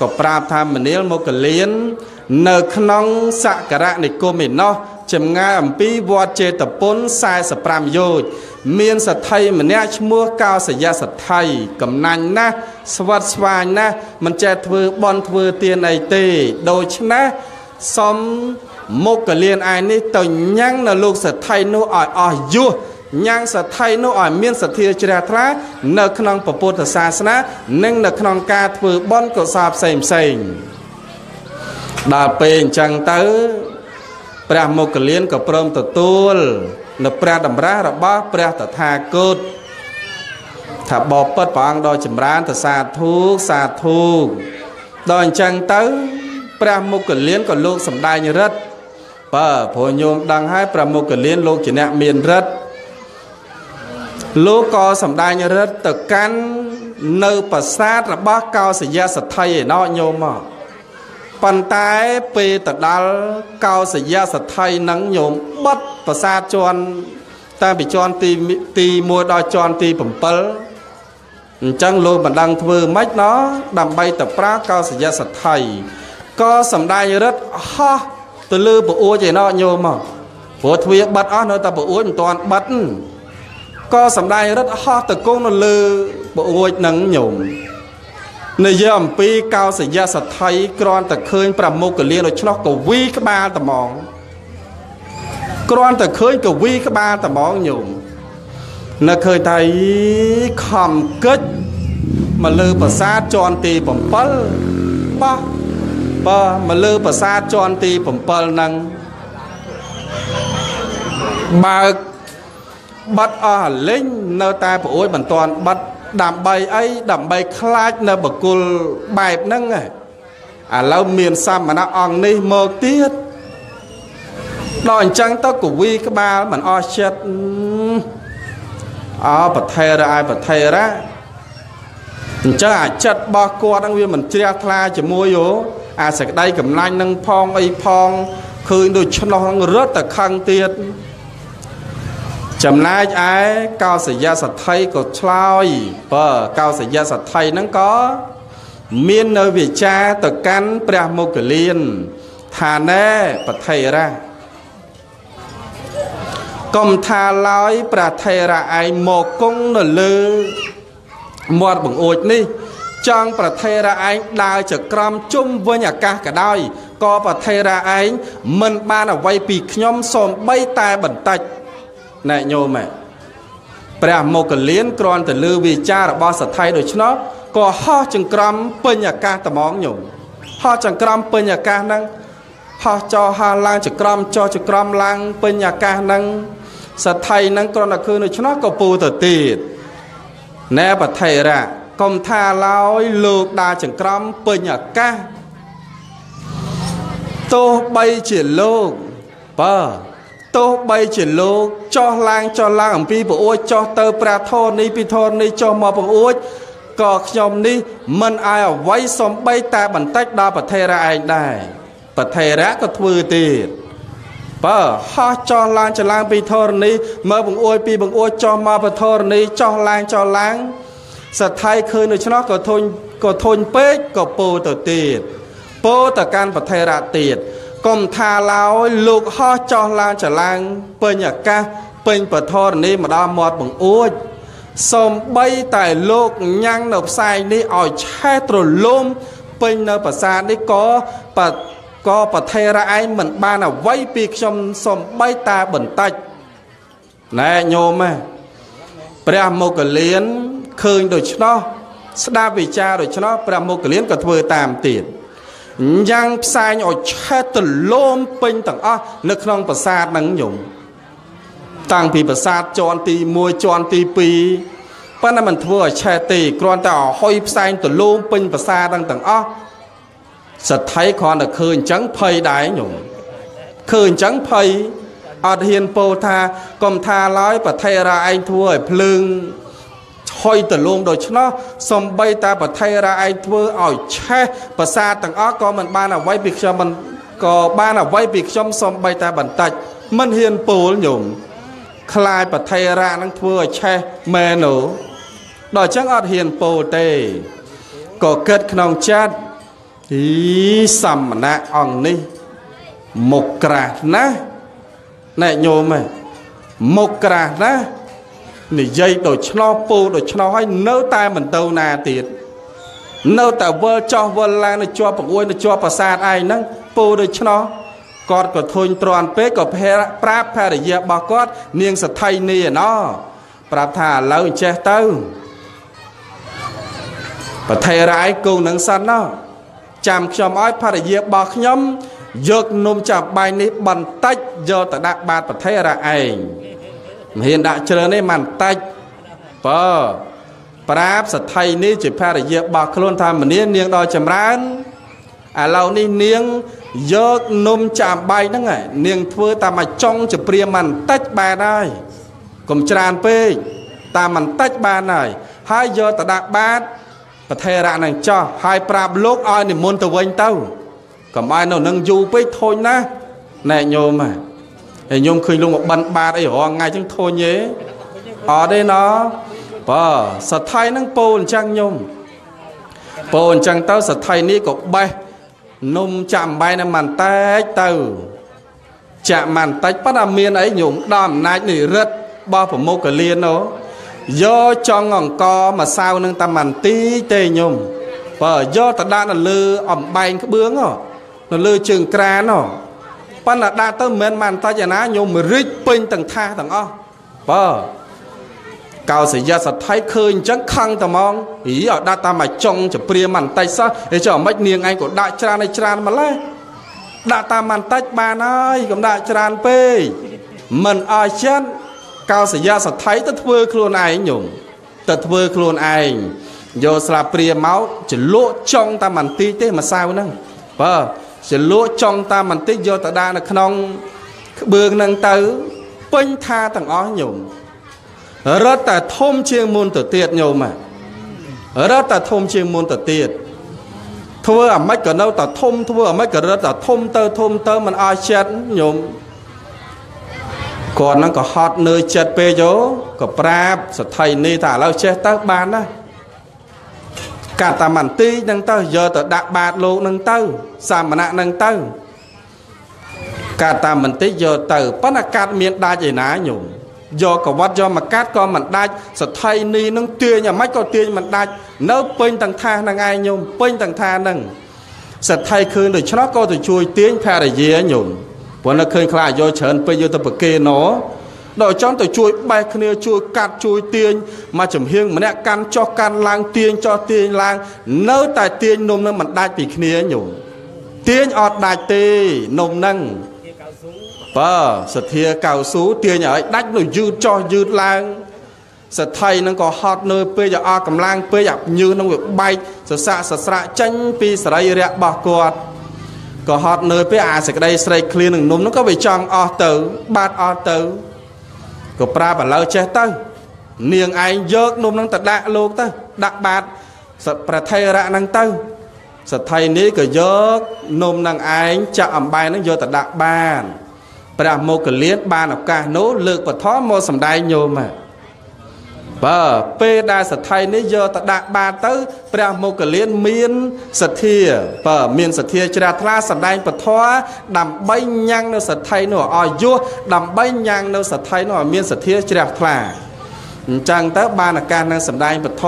ក៏ប្រាប់ថាមនាលមុគលាន នៅក្នុងសក្ការៈនិគមឯណោះចម្ងាយអំពីវត្តចេតពុន45យោជន៍មានសទ្ធិម្នាក់ឈ្មោះកោសយសទ្ធិកំណាញ់ណាស់ស្វិតស្វាញណាស់មិនចេះធ្វើបន់ធ្វើទានអីទេដូច្នេះសុំមុខកលៀនឯនេះទៅញ៉ាំងនៅលោកសទ្ធិនោះឲ្យអស់យុះ ញ៉ាំងសទ្ធិនោះឲ្យមានសទ្ធាជ្រះថ្លានៅក្នុងពុទ្ធសាសនានិងនៅក្នុងការធ្វើបន់កុសលផ្សេងផ្សេងដល់ពេលអញ្ចឹងទៅព្រះមុគលានក៏ព្រមទទួលនៅព្រះតម្រាស់របស់ព្រះតថាគតថាបបិទ្ធព្រះអង្គដ៏ចម្រើនទៅសាធុសាធុដល់អញ្ចឹងទៅព្រះមុគលានក៏លោកសំដែងរិទ្ធបើព្រោះញោមដឹងហើយព្រះមុគលានលោកជាអ្នកមានរិទ្ធ លោកក៏សំដែងរិទ្ធទៅកាន់នៅប្រាសាទរបស់កោសយៈសទ្ធិឯណោញោមមកប៉ុន្តែពេលទៅដល់កោសយៈសទ្ធិនឹងញោមបត់ប្រាសាទជាន់តែពីជាន់ទីទី1ដល់ជាន់ទី7អញ្ចឹងលោកបណ្ដឹងធ្វើម៉េចណោះដើម្បីទៅប្រាកោសយៈសទ្ធិក៏សំដែងរិទ្ធហោះទៅលើពអួចឯណោញោមមកព្រោះទ្វាបិទអស់នៅតែពអួចមិនទាន់បិទ ក៏សំដែងរិទ្ធហោះទៅគង់នៅលើពអួចនឹងញោមនិយាយអំពីកោសយៈសទ្ធិគ្រាន់តែឃើញប្រមុខកលៀនដូច្នោះក៏វីក្បាលត្មងគ្រាន់តែឃើញក៏វីក្បាលត្មងញោមនៅឃើញថាខំកិច្ចមកលើប្រាសាទជាន់ទី7បោះបើមកលើប្រាសាទជាន់ទី7ហ្នឹងបើក បាត់អស់លេងនៅតែប្រួយមិនតាន់បាត់ដើម្បីអីដើម្បីខ្លាចនៅបកុលបែបហ្នឹងឥឡូវមានសមណៈអង្គនេះមកទៀតដល់អញ្ចឹងទៅកវីក្បាលមិនអស់ចិត្តអោប្រថេរអាយប្រថេរ៉ាអញ្ចឹងអាចិត្តរបស់គាត់ហ្នឹងវាមិនជ្រះថ្លាជាមួយយោអាសក្តីកំឡាញ់នឹងផងអីផងឃើញដូចឆ្នោះរត់តែខឹងទៀត ចំណែកឯកោសយសទ្ធិក៏ឆ្លើយបើកោសយសទ្ធិហ្នឹងក៏មាននៅវិចារទៅកាន់ព្រះមុគលានថាណែបថេរៈកុំថាឡើយព្រះថេរៈឯងមកគង់នៅលើមាត់បង្អួចនេះ ចង់ប្រថេរៈឯងដើរចក្រមជុំវិញអាកាសក៏ដោយក៏ប្រថេរៈឯងមិនបានអ្វីពីខ្ញុំសូម្បីតែបន្តិច ណែញោមព្រះមុគលានគ្រាន់តែលើវិចាររបស់សថៃដូច្នោះក៏ហោះចង្ក្រមពេញអាកាសត្មងញោមហោះចង្ក្រមពេញអាកាសហ្នឹងហោះចោហោះឡើងចង្ក្រមចោចង្ក្រមឡើងពេញអាកាសហ្នឹងសថៃហ្នឹងគ្រាន់តែឃើញដូច្នោះក៏ពូទៅទៀតណែបថេរៈកុំថាឡើយលោកដើរចង្ក្រមពេញអាកាសទោះបីជាលោកបើ ទោះបីជាលោកចោះឡើងចោះឡើងអំពីប្រអួចចោះទៅព្រះធរនេះពីធរនេះចោះមកប្រអួចក៏ខ្ញុំនេះមិនអាយអ្វីសំបីតែបន្តិចដល់ប្រធេរៈឯងដែរប្រធេរៈក៏ធ្វើទៀតបើហោះចោះឡើងចឡើងពីធរនេះមើលបង្អួចពីបង្អួចចោះមកប្រធរនេះចោះឡើងចោះឡើងសថៃឃើញនៅឆ្នោះក៏ធុញក៏ធុញពេកក៏ពោទៅទៀតពោទៅកាន់ប្រធេរៈទៀត កុំថាឡើយលោកហោះចោះឡើងចឡើងពេញអាកាសពេញបធរណីមកដល់មាត់បង្អួចសំបីតែលោកញ៉ាំងនៅផ្សាយនេះឲ្យឆេះទ្រលំពេញនៅប្រាសាទនេះក៏បក៏ប្រធេរៈឯងមិនបានអ្វីពីខ្ញុំសំបីតែបន្តិចណែញោមព្រះមុគលានឃើញដូច្នោះស្ដាប់វិចារដូច្នោះព្រះមុគលានក៏ធ្វើតាមទៀត យ៉ាងផ្សែងឲ្យឆេះទលោមពេញទាំងអស់នៅក្នុងប្រាសាទហ្នឹងញោមតាំងពីប្រាសាទជាន់ទី1ជាន់ទី2ប៉ុន្តែมันធ្វើឲ្យឆេះទេគ្រាន់តែអហុយផ្សែងទលោមពេញប្រាសាទទាំងទាំងអស់សទ្ធិគ្រាន់តែឃើញអញ្ចឹងភ័យដែរញោមឃើញអញ្ចឹងភ័យអត់ហ៊ានពោលថាកុំថាឡើយប្រថេរាឯងធ្វើឲ្យភ្លើងឆុ យទលោងដូច្នោះសំបីតាប្រថេរាឯងធ្វើឲ្យឆេះប្រាសាទទាំងអស់ក៏មិនបានអ្វីពីខ្ញុំមិនក៏បានអ្វីពីខ្ញុំសំបីតាបន្តិចមិនហ៊ានពោលញោមខ្លាចប្រថេរានឹងធ្វើឲ្យឆេះមែនអូដល់អញ្ចឹងអត់ហ៊ានពោលទេក៏គិតក្នុងចិត្តអីសមណៈអង្គនេះមុខក្រាស់ណាស់ណែញោមហ៎មុខក្រាស់ណាស់ និយាយដូចឆ្លោះពោដូចឆ្លោះហើយនៅតែមិនទៅណាទៀតនៅតែវិលចោះវិលឡើងនៅជាប់បង្អួយនៅជាប់ប្រាសាទឯងហ្នឹងពោដូចឆ្លោះគាត់ក៏ធុញទ្រាន់ពេកក៏ប្រាប់ភរិយារបស់គាត់ នាងសថៃនីណោប្រាប់ថាឥឡូវចេះទៅប្រថេរាយគង់នឹងសិនណោចាំខ្ញុំឲ្យភរិយារបស់ខ្ញុំយកនំចាប់បាយនេះបន្តិចយកទៅដាក់បាតប្រថេរាឯង មិនហ៊ានដាក់ច្រើនទេមិនតិចបើប្រាប់សថៃនេះជាភរិយារបស់ខ្លួនថាមនានាងដល់ចម្រើនឥឡូវនេះនាងយកនំចាំបាយហ្នឹងនាងធ្វើតាមមកចុងជព្រាមិនតិចបានហើយកុំច្រើនពេកតាមមិនតិចបានហើយហើយយកទៅដាក់បាតប្រធេរៈនឹងចោះហើយប្រាប់លោកឲ្យនិមន្តទៅវិញទៅកុំឲ្យនៅនឹងយូរពេកធុញណាណែញោមហើ យញោមឃើញលោកមកបិណ្ឌបាតអីរងថ្ងៃចឹងធុញទេអត់ទេណបើសថៃនឹងពោលអញ្ចឹងញោមពោលអញ្ចឹងទៅសថៃនេះក៏បេះនំចាក់អំបែងនឹងមិនតែកទៅចាក់មិនតិចប៉ុន្តែមានអីញោមដល់អំណាចនៃរិទ្ធរបស់ប្រមុខកលៀននោះយកចង់អង្គម្សៅនឹងតាមិនទីទេញោមបើយកទៅដាក់នៅលើអំបែងក្បឿងនៅលើជើងក្រាន ប៉ុន្តែដាក់ទៅមិនមែនមិនតិចណាញោមរិចពេញទាំងថាសទាំងអស់បើកោសយសថៃឃើញអញ្ចឹងខឹងតែហ្មងហីឲ្យដាក់តាមមកចុងចព្រាមិនតិចសោះហេចុះមិននាងឯងក៏ដាក់ច្រើនឲ្យច្រើនម្លេះដាក់តាមមិនតិចបានហើយកុំដាក់ច្រើនពេកមិនឲ្យចិនកោសយសថៃទៅធ្វើខ្លួនឯងញោមទៅធ្វើខ្លួនឯងយកស្លាបព្រាមកចលក់ចុងតាមបន្តិចទេម្សៅហ្នឹងបើ ចលក់ចុងតាមបន្តិចយកទៅដាក់នៅក្នុងក្បឿងហ្នឹងទៅពេញថាទាំងអស់ញោមរត់តែធំជាងមុនទៅទៀតញោមរត់តែធំជាងមុនទៅទៀតធ្វើអាម៉េចក៏នៅតែធំធ្វើអាម៉េចក៏រត់តែធំទៅធំទៅមិនឲ្យចិត្តញោមគាត់ហ្នឹងក៏ហត់នឿយចិត្តពេកយោក៏ប្រាប់សថៃនេះថាឥឡូវចេះទៅបានណា កាតាមន្ទីហ្នឹងទៅយកទៅដាក់បាតលោកហ្នឹងទៅសាមណៈហ្នឹងទៅកាតាមន្ទីយកទៅប៉ុន្តែកាត់មានដាច់ឯណាញោមយកកវត្តយកមកកាត់ក៏មិនដាច់សថៃនីនឹងទាញអាម៉េចក៏ទាញមិនដាច់នៅពេញទាំងថាហ្នឹងឯងញោមពេញទាំងថាហ្នឹងសថៃឃើញដូច្នោះក៏ទៅជួយទាញភរិយាញោមព្រោះនៅឃើញខ្លះយកច្រើនពេកយកទៅប្រគេណោ ដល់ចង់ទៅជួយបេះគ្នាជួយកាត់ជួយទាញមកចំហៀងម្នាក់កាន់ចោះកាន់ឡើងទាញចោះទាញឡើង នៅតែទាញនំនឹងមិនដាច់ពីគ្នាញោមទាញអត់ដាច់ទេនំហ្នឹងបើសទ្ធាកៅស៊ូទាញឲ្យដាច់នៅយឺតចោះយឺតឡើងសថៃនឹងក៏ហត់នៅពេកឲ្យអស់កម្លាំងពេកអាញើសនឹងវាបែកសស័កសស្រាក់ចេញពីសរីរៈរបស់គាត់ក៏ហត់នៅពេកអាសក្តីស្រេកឃ្លាននឹងនំនោះក៏វាចង់អស់ទៅ បាត់អស់ទៅ ក៏ប្រាប់ឥឡូវចេះទៅ នាងឯងយកនំនឹងទៅដាក់លោកទៅដាក់បាតប្រថេរៈនឹងទៅសថៃនេះក៏យកនំនឹងឯងចាក់អំបែងនឹងយកទៅដាក់បានព្រះមោគលានបានឱកាសនោះលើកបឋមមកសម្ដែងញោម បើពេលដែលសទ្ធិនេះយកទៅដាក់បាតទៅព្រះមោគលានមានសទ្ធាបើមានសទ្ធាជ្រះថ្លាសម្ដែងពធដើម្បីញ៉ាំងនៅសទ្ធិនោះឲ្យយោះដើម្បីញ៉ាំងនៅសទ្ធិនោះឲ្យមានសទ្ធាជ្រះថ្លាអញ្ចឹងទៅបានឱកាសនឹងសម្ដែងពធ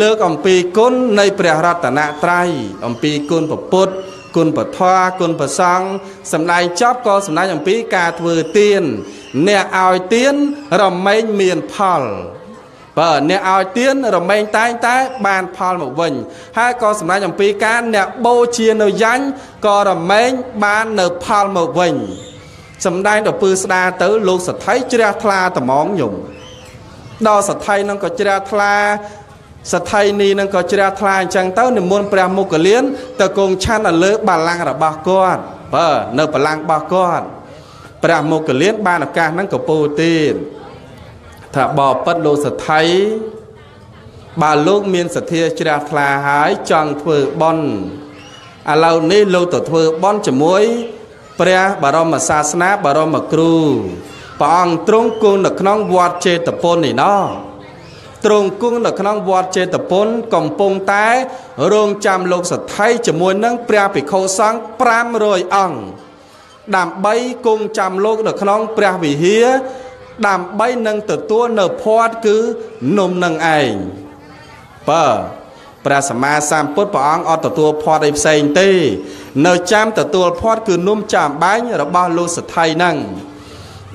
លើកអំពីគុណនៃព្រះរតនត្រ័យអំពីគុណពុទ្ធគុណពធគុណប្រសង់សំដែងចប់ក៏សំដែងអំពីការធ្វើទានអ្នកឲ្យទានរមែងមានផល បើអ្នកឲ្យទានរមែងតែងតែបានផលមកវិញហើយក៏សម្ដែងអំពីការអ្នកបូជានៅយ៉ាញ់ក៏រមែងបាននៅផលមកវិញសំដែងទៅពើស្ដាទៅលោកសថៃជ្រះថ្លាត្មងញោមដល់សថៃនឹងក៏ជ្រះថ្លាសថៃនេះនឹងក៏ជ្រះថ្លាអញ្ចឹងទៅនិមន្តព្រះមុគលានទៅគង់ឆាន់នៅលើបល្ល័ង្ករបស់គាត់បើនៅបល្ល័ង្ករបស់គាត់ព្រះមុគលានបានឱកាសហ្នឹងក៏ពោលទៀត ថាបបិទ្ធលោកសថៃបើលោកមានសទ្ធាជ្រះថ្លាហើយចង់ធ្វើបន់ឥឡូវនេះលោកទៅធ្វើបន់ជាមួយព្រះបរមសាសនាបរមគ្រូព្រះអង្គទ្រង់គង់នៅក្នុងវត្តចេតពុននេះណោះទ្រង់គង់នៅក្នុងវត្តចេតពុនកំពុងតែរងចាំលោកសទ្ធិជាមួយនឹងព្រះភិក្ខុសង្ឃ500អង្គដើម្បីគង់ចាំលោកនៅក្នុងព្រះវិហារ ដើម្បីនឹងទទួលនៅភ័តគឺនំនឹងឯងបើព្រះសម្មាសម្ពុទ្ធព្រះអង្គអត់ទទួលផាត់អីផ្សេងទេ នៅចាំទទួលផាត់គឺនំចាំបាញ់របស់លោកសទ្ធិហ្នឹង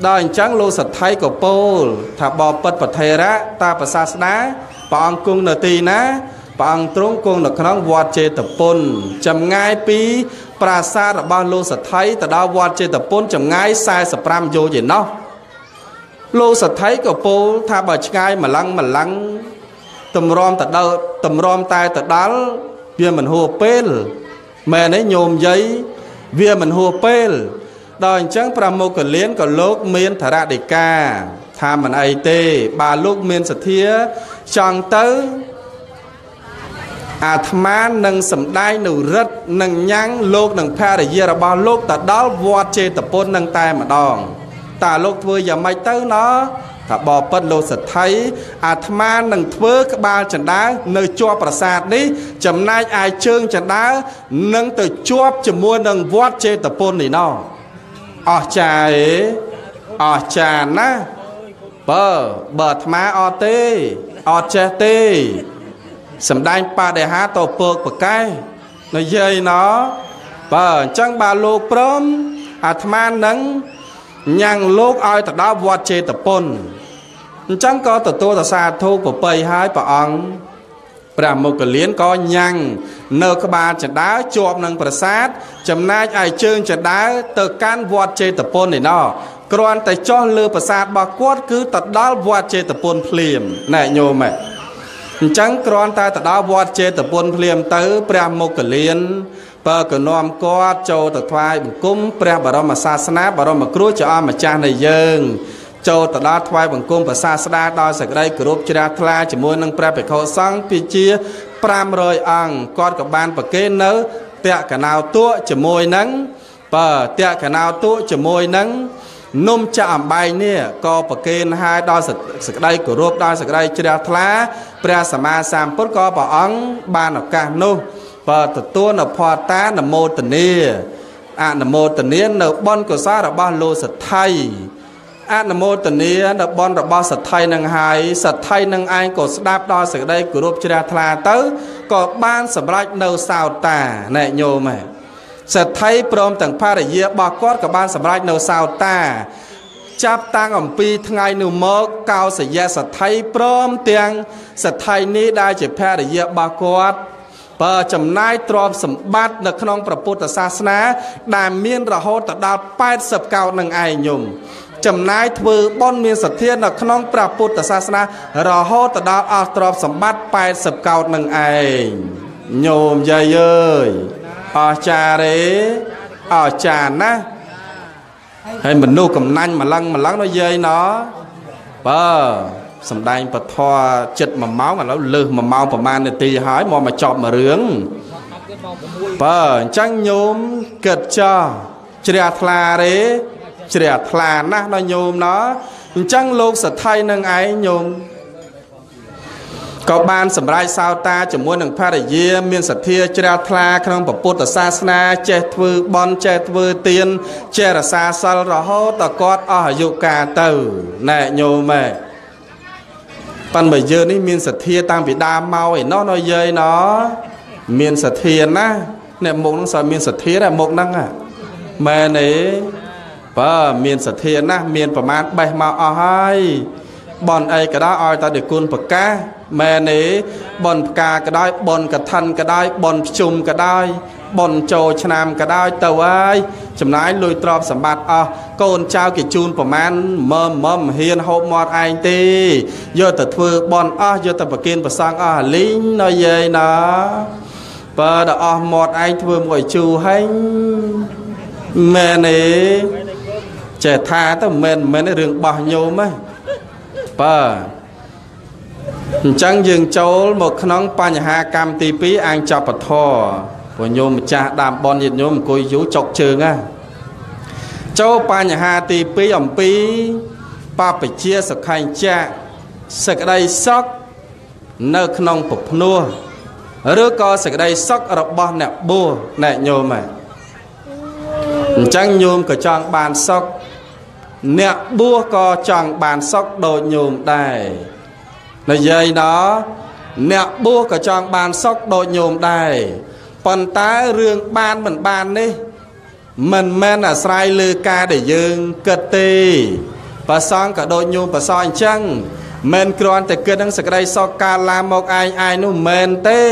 ដល់អញ្ចឹងលោកសទ្ធិក៏ពោលថាបបិទ្ធពធេរៈតាប្រសាស្ដាព្រះអង្គគង់នៅទីណាព្រះអង្គទ្រង់គង់នៅក្នុងវត្តចេតពុនចម្ងាយពី ប្រាសាទរបស់លោកសទ្ធិទៅដល់វត្តចេតពុនចម្ងាយ45យោជន៍ឯណោះ លោកសទ្ធិក៏ពោលថាបើឆ្ងាយម្លឹងម្លឹងតម្រាំតដើតម្រាំតែតដាល់វាមិនហួពេលមែនទេញោមយាយវាមិនហួពេលដល់អញ្ចឹងប្រមុខកលៀនក៏លោកមានធរដេកាថាមិនអីទេ បើលោកមានសទ្ធាចង់ទៅអាត្មានឹងសំដែងនៅរិទ្ធនឹងញ៉ាំងលោកនឹងភរិយារបស់លោកទៅដល់វត្តចេតពុននឹងតែម្ដង តើលោកធ្វើយ៉ាងម៉េចទៅណោះថាបបិទ្ធលោកសទ្ធិអាត្មានឹងធ្វើក្បាលចណ្ដើនៅជាប់ប្រាសាទនេះ ចំណែកឯជើងចណ្ដើនឹងទៅជាប់ជាមួយនឹងវត្តចេតពុននេះណោះអស់ចាអេអស់ចាណាបើបើអាត្មាអត់ទេអត់ចេះទេសំដែងបដិហាតពើកប្រកែនិយាយណោបើអញ្ចឹងបើលោកព្រមអាត្មានឹង ញ៉ាំងលោកឲ្យទៅដល់វត្តចេតពុនអញ្ចឹងក៏ទទួលតសាធុប្របីហើយព្រះអង្គព្រះមុគលានក៏ញ៉ាំងនៅក្បាលចដាជាប់នឹងប្រាសាទចំណែកឯជើងចដាទៅកាន់វត្តចេតពុននេះណោះគ្រាន់តែចោះលើប្រាសាទរបស់គាត់គឺទៅដល់វត្តចេតពុនភ្លាមណែញោមអញ្ចឹងគ្រាន់តែទៅដល់វត្តចេតពុនភ្លាមទៅព្រះមុគលាន បើកនាំគាត់ចូលទៅថ្វាយបង្គំព្រះបរមសាសនាបរមគ្រូជាអម្ចាស់នៃយើងចូលទៅដល់ថ្វាយបង្គំប្រសាស្ដាដោយសេចក្តីគោរពជ្រះថ្លាជាមួយនឹងព្រះភិក្ខុសង្ឃពីជា500អង្គគាត់ក៏បានប្រគេននៅតកណៅតួជាមួយនឹងបើតកណៅតួជាមួយនឹងនំចាក់អំបែងនេះក៏ប្រគេនឲ្យដល់សេចក្តីគោរពដល់សេចក្តីជ្រះថ្លាព្រះសម្មាសម្ពុទ្ធក៏ព្រះអង្គបានឱកាសនោះ បើទទួលនៅផតានមោទនីអនុមោទនានៅបុណ្យកុសលរបស់លោកសទ្ធិអនុមោទនានៅបនរបស់សទ្ធិនឹងហើយសទ្ធិនឹងឯងក៏ស្ដាប់ដល់សេចក្តីគោរពជ្រះថ្លាទៅក៏បានសម្រេចនៅសោតាណែញោមហ៎សទ្ធិព្រមទាំងភរិយារបស់គាត់ក៏បានសម្រេចនៅសោតាចាប់តាំងអំពីថ្ងៃនោះមកកោសយៈសទ្ធិព្រមទាំងសទ្ធិនេះដែលជាភរិយារបស់គាត់ បើចំណាយទ្រព្យសម្បត្តិនៅក្នុងព្រះពុទ្ធសាសនា ដែលមានរហូតដល់80កោដនឹងឯងញោមចំណាយធ្វើបុណ្យមានសទ្ធានៅក្នុងព្រះពុទ្ធសាសនា រហូតដល់អស់ទ្រព្យសម្បត្តិ80កោដនឹងឯងញោមយាយអើយអស្ចារ្យអស្ចារ្យណាស់ហើយមនុស្សកំណាញ់ម្លឹងម្លឹងដល់យាយណោបើ សំដែងពធចិត្ត1ម៉ោងឥឡូវលើស1ម៉ោងប្រហែលនាទីហើយមកមកចប់មួយរឿងបើអញ្ចឹងញោមគិតចោះជ្រះថ្លាទេជ្រះថ្លាណាស់ដល់ញោមណោះអញ្ចឹងលោកសថៃនឹងឯងញោមក៏បានសម្រេចសោតាជាមួយនឹងភរិយាមានសទ្ធាជ្រះថ្លាក្នុងពុទ្ធសាសនាចេះធ្វើបន់ចេះធ្វើទានចេះរសាសិលរហូតដល់គាត់អស់អាយុកាលទៅណែញោមម៉ែ ប៉ិនបើយើងនេះមានសទ្ធាតាំងពីដើមមកឯណោះណោះយាយណោះមានសទ្ធាណាអ្នកមុខហ្នឹងសើមានសទ្ធាដែរមុខហ្នឹងមែនទេបើមានសទ្ធាណាស់មានប្រមាណបេះមកអស់ហើយបនអីក៏ដោយឲ្យតែដឹកគុណប្រកាសមែនទេបនផ្កាក៏ដោយបនកឋិនក៏ដោយបនភ្ជុំក៏ដោយ បនចូលឆ្នាំក៏ដោយទៅហើយចំណាយលុយទ្រព្យសម្បត្តិអស់កូនចៅគេជូនប្រមាណមើមមើមហ៊ានហូបមាត់ឯងទេយកទៅធ្វើបនអស់យកទៅប្រគិនប្រសងអស់លីងណយាយណាបើដល់អស់មាត់ឯងធ្វើមួយជូរហែងមែនទេចេះថាទៅមិនមែនរឿងបោះញោមទេបើអញ្ចឹងយើងចូលមកក្នុងបញ្ហាកម្មទី2អាងចប់ពធ ព្រោះញោមម្ចាស់ដើមបនញាតញោមអង្គុយយូរចុកជើងណាចូលបញ្ហាទី2អំពីបពជាសខញ្ចៈសក្តីសុខនៅក្នុងពភ្នោះឬក៏សក្តីសុខរបស់អ្នកបួសអ្នកញោមហ៎អញ្ចឹងញោមក៏ចង់បានសុខអ្នកបួសក៏ចង់បានសុខដូចញោមដែរនិយាយដល់អ្នកបួសក៏ចង់បានសុខដូចញោមដែរ ប៉ុន្តែរឿងបានមិនបាននេះមិនមែនអាស្រ័យលើការដែលយើងគិតទេប្រសងក៏ដូចញោមប្រសងអញ្ចឹងមិនគ្រាន់តែគិតនឹងសក្តីសុខកើតឡើងមកឯងឯងនោះមិនទេ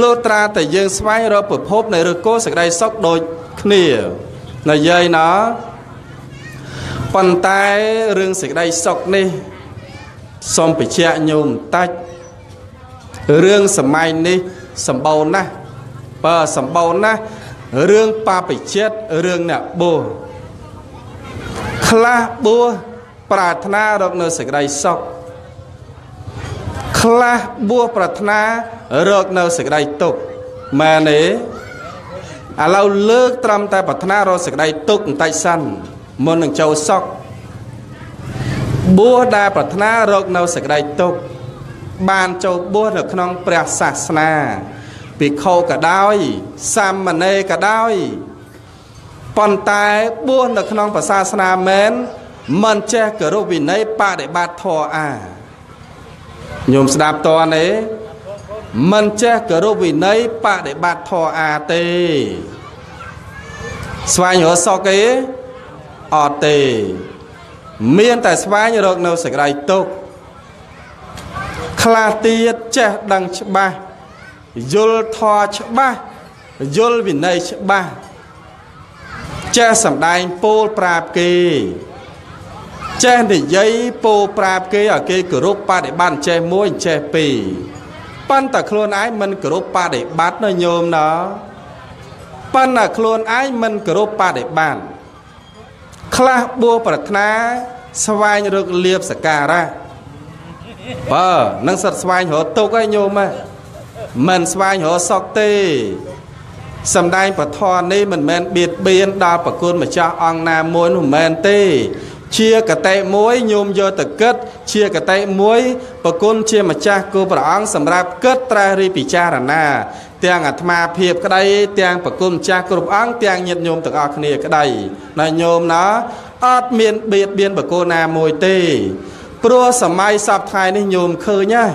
លុត្រាតែយើងស្វែងរកប្រភពនៃឫសគល់សក្តីសុខដូចគ្នានិយាយណាប៉ុន្តែរឿងសេចក្តីសុខនេះសូមបញ្ជាក់ញោមតាច់រឿងសម័យនេះសម្បូរណាស់ បើសម្បូរណាស់រឿងបាបចិត្តរឿងអ្នកបួសខ្លះបួសប្រាថ្នារកនៅសេចក្តីសុខខ្លះបួសប្រាថ្នារកនៅសេចក្តីទុក្ខមែនទេឥឡូវលើកត្រឹមតែប្រាថ្នារកសេចក្តីទុក្ខបន្តិចសិនមុននឹងចូលសុខបួសដែលប្រាថ្នារកនៅសេចក្តីទុក្ខបានចូលបួសនៅក្នុងព្រះសាសនា ភិក្ខុក៏ដោយសាមណេរក៏ដោយប៉ុន្តែបួសនៅក្នុងព្រះសាសនាមែនមិនចេះគោរពវិន័យបដិបត្តិធម៌អាញោមស្ដាប់តើទេមិនចេះគោរពវិន័យបដិបត្តិធម៌អាទេ ស្វែងរកសុខទេអត់ទេ មានតែស្វែងរកនៅសេចក្តីទុក្ខខ្លះទៀតចេះដឹងច្បាស់ យល់ធម៌ច្បាស់យល់វិន័យច្បាស់ចេះសម្ដែងពោលប្រាប់គេចេះនិយាយពោលប្រាប់គេឲ្យគេគោរពបដិបត្តិចេះមួយចេះពីរប៉ុន្តែខ្លួនឯងមិនគោរពបដិបត្តិណាញោមណាប៉ុន្តែខ្លួនឯងមិនគោរពបដិបត្តិខ្លះបួសប្រាថ្នាស្វែងរកលៀបសការៈបើនឹងសិតស្វែងរកទុកឯញោម មិនស្វែងរកសុខទេសំដែងពធនេះមិនមែនបៀតបៀនដល់ប្រគុណម្ចាស់អង្គណាមួយនោះមិនមែនទេ ជាកតិមួយញោមយកទៅគិត ជាកតិមួយប្រគុណជាម្ចាស់គូព្រះអង្គសម្រាប់គិតត្រាស់រីពិចារណា ទាំងអាត្មាភាពក្តី ទាំងប្រគុណម្ចាស់គ្រប់អង្គទាំងញាតិញោមទាំងអស់គ្នាក្តីណាញោមណាអត់មានបៀតបៀនបកគោណាមួយទេព្រោះសម័យសពថ្ងៃនេះញោមឃើញហើយ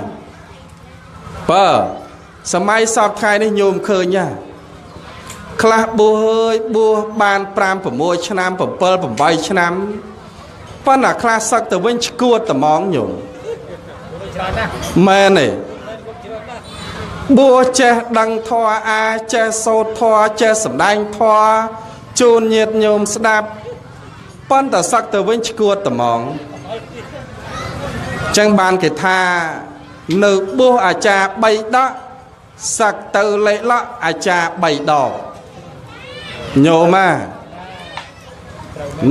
បើ សម័យសពថ្ងៃនេះញោមឃើញហើយខ្លះបួសហើយបួសបាន5 6ឆ្នាំ7 8ឆ្នាំប៉ុន្តែខ្លះសឹកទៅវិញឈួតត្មងញោមមែនទេបួសចេះដឹងធម៌អាចេះសូត្រធម៌ចេះសម្ដែងធម៌ជូនញាតញោមស្ដាប់ប៉ុន្តែសឹកទៅវិញឈួតត្មងចឹងបានគេថា នៅបួសអាចារ្យ3ដក សឹកទៅលេខលក់អាចារ្យ3ដកញោមអា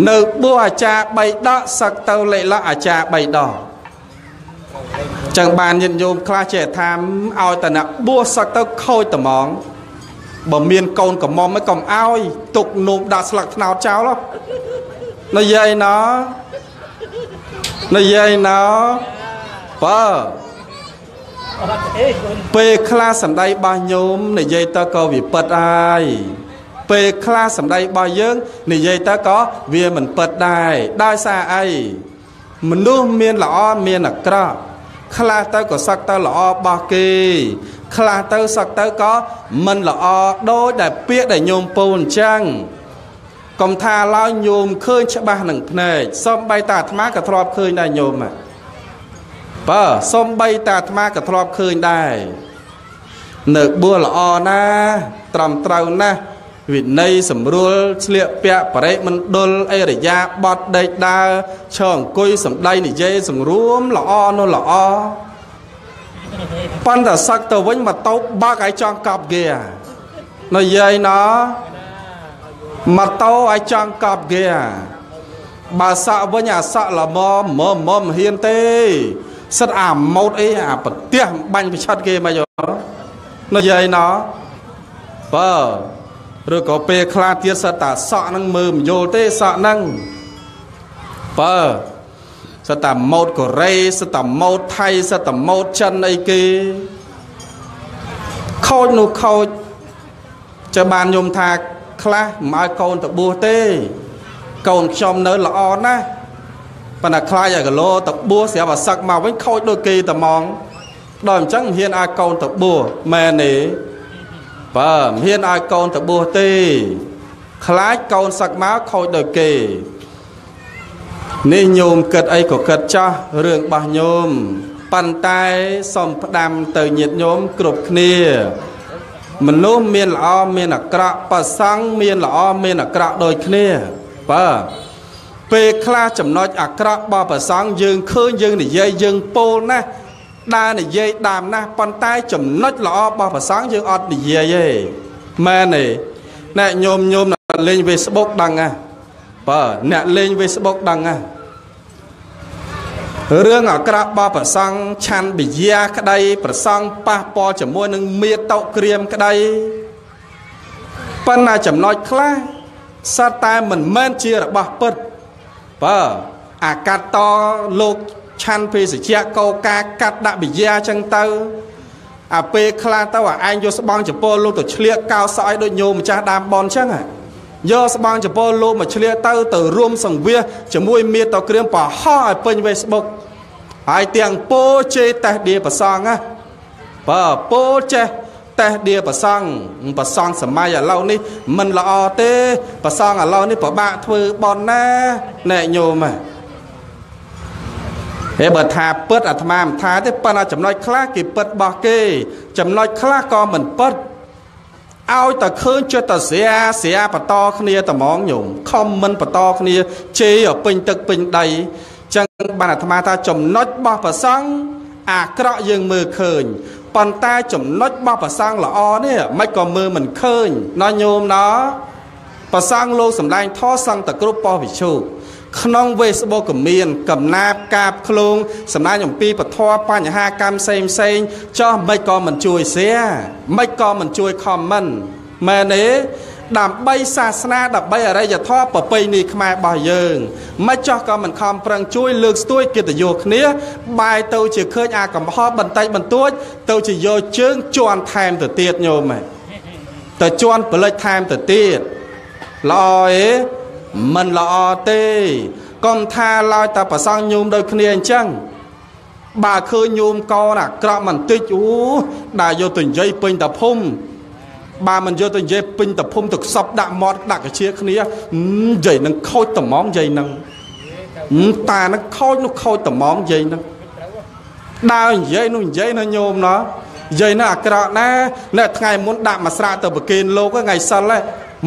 នៅបួសអាចារ្យ3ដកសឹកទៅលេខលក់អាចារ្យ3ដកចឹងបានញាតិញោមខ្លះចេះថាឲ្យតអ្នកបួសសឹកទៅខូចត្មងបើមានកូនកំមុំឯងកុំឲ្យទុកនោមដាក់ស្លឹកថ្នោតចោលនិយាយណានិយាយណាបើ ពេលខ្លះសម្ដីរបស់ញោមនិយាយទៅក៏វាពិតហើយពេលខ្លះសម្ដីរបស់យើងនិយាយទៅក៏វាមិនពិតដែរដោយសារអីមនុស្សមានល្អមានអាក្រក់ខ្លះទៅក៏សឹកទៅល្អរបស់គេខ្លះទៅសឹកទៅក៏មិនល្អដូចដែលពាក្យដែលញោមពោលអញ្ចឹងកុំថាឡើយញោមឃើញច្បាស់នឹងភ្នែកសំបីតាអាត្មាក៏ធ្លាប់ឃើញដែរញោម បើសំបីតាអាត្មាក៏ធ្លាប់ឃើញដែរនៅបួល្អណាត្រឹមត្រូវណាស់វិន័យសម្រួលឆ្លៀកពាក់បរិមណ្ឌលអេរយាបត់ដេកដើរឈរអង្គុយសំដីនិយាយសង្រួមល្អនោះល្អប៉ុន្តែសឹកទៅវិញមកតោបបាក់ឲ្យចង់កប់គេនិយាយណោម៉ូតូឲ្យចង់កប់គេបើសក់វិញអាសក់ល្មមមមហ៊ានទេ សិតអាម៉ូតអីអាប្រទេសបាញ់ប្រឆិតគេមកយោនិយាយណោបើឬក៏ពេលខ្លះទៀតសិតតាសក់ហ្នឹងមើលមិនយល់ទេសក់ហ្នឹងបើសិតតាម៉ូតកូរ៉េសិតតាម៉ូតថៃសិតតាម៉ូតចិនអីគេខូចនោះខូចចាំបានញោមថាខ្លះមិនឲ្យកូនទៅបួសទេ កូនខ្ញុំនៅល្អណាស់ ប៉ុន្តែខ្លាចឲ្យកលោទៅបួសស្រាប់អាសឹកមកវិញខូចដូចគេតែហ្មងដល់អញ្ចឹងមិនហ៊ានឲ្យកូនទៅបួសមែនទេបើមិនហ៊ានឲ្យកូនទៅបួសទេ ខ្លាចកូនសឹកមកខូចដូចគេនេះញោមគិតអីក៏គិតចាស់រឿងរបស់ញោមប៉ុន្តែសូមផ្ដាំទៅញាតញោមគ្រប់គ្នា មនុស្សមានល្អមានអាក្រក់ប្រសង់មានល្អមានអាក្រក់ដូចគ្នាបើ ពេលខ្លះចំណុចអាក្រក់របស់ប្រសង់យើងឃើញយើងនិយាយយើងពោលណាស់ដើរនិយាយដើមណាស់ប៉ុន្តែចំណុចល្អរបស់ប្រសង់យើងអត់និយាយទេមែនទេអ្នកញោមញោមលេង Facebook ដឹងហ่ะបើអ្នកលេង Facebook ដឹងហ่ะរឿងអាក្រក់របស់ប្រសង់ឆាន់បិយាក្តី ប្រសង់ប៉ះពាល់ជាមួយនឹងមេតោក្រៀមក្តីប៉ុន្តែចំណុចខ្លះសត្វតែមិនមែនជារបស់ពិត បើអាកាត់តលោកឆាន់ភេសជ្ជៈកោកាកាត់ដាក់បិយាចឹងទៅអាពេលខ្លះទៅអាឯងយកស្បង់ចពោលោកទៅឆ្លៀកកោសឲ្យដូចញោមម្ចាស់ដើមបនចឹងយកស្បង់ចពោលោកមកឆ្លៀកទៅទៅរួមសង្វៀសជាមួយមៀតតក្រៀមប្រហោះឲ្យពេញ Facebook ហើយទាំងពោជេតេះដៀប្រសងណាបើពោចេះ តេះដៀប្រសងប្រសងសម័យឥឡូវនេះមិនល្អទេប្រសងឥឡូវនេះពិបាកធ្វើបនណាណែញោមហ៎ហេបើថាពិតអាត្មាមិនថាទេប៉ុន្តែចំណុចខ្លះគេពិតរបស់គេ ចំណុចខ្លះក៏មិនពិតឲ្យតែឃើញចិត្តតែស្រាស្រាបន្តគ្នាត្មងញោមខំមិនបន្តគ្នាជេរពេញទឹកពេញដីចឹងបានអាត្មាថាចំណុចរបស់ប្រសង់អាក្រក់យើងមើលឃើញ ប៉ុន្តែចំណុចរបស់ប្រសង់ល្អនេះមិនក៏មើលមិនឃើញណោះញោមណោះប្រសង់លោកសំដែងធសង្ឃតគ្រប់ប៉ុវិជុក្នុង Facebook ក៏មាន កំណាបកាបឃ្លងសម្ដែងអំពីពធបញ្ហាកម្មផ្សេងផ្សេងចោះមិនក៏មិនជួយ share មិនក៏មិនជួយ comment មែនទេ ដើម្បីសាសនាដើម្បីអរិយធម៌ប្រពៃណីខ្មែររបស់យើងមិនចោះក៏មិនខំប្រឹងជួយលើកស្ទួយកិត្តិយសគ្នាបែរទៅជាឃើញអាកំហល់បន្តិចបន្តួចទៅជាយកជើងជន់ថែមទៅទៀតញោមទៅជន់ផលិតថែមទៅទៀតល្អអេមិនល្អទេកុំថាឡើយតែប្រសងញោមដូចគ្នាអញ្ចឹងបើឃើញញោមកោណាក្រក់បន្តិចអូដែលយកទៅនិយាយពេញតែភូមិ បើមិនយកទៅនិយាយពេញតភូមិទៅខ្សប់ដាក់មាត់ដាក់កាជាគ្នានិយាយនឹងខូចត្មងនិយាយនឹងតានឹងខូចនោះខូចត្មងនិយាយនឹងដើរនិយាយនោះនិយាយនៅញោមណោះនិយាយនៅអាក្រក់ណានៅថ្ងៃមុនដាក់មកស្រាកទៅប្រគេនលោកថ្ងៃសិល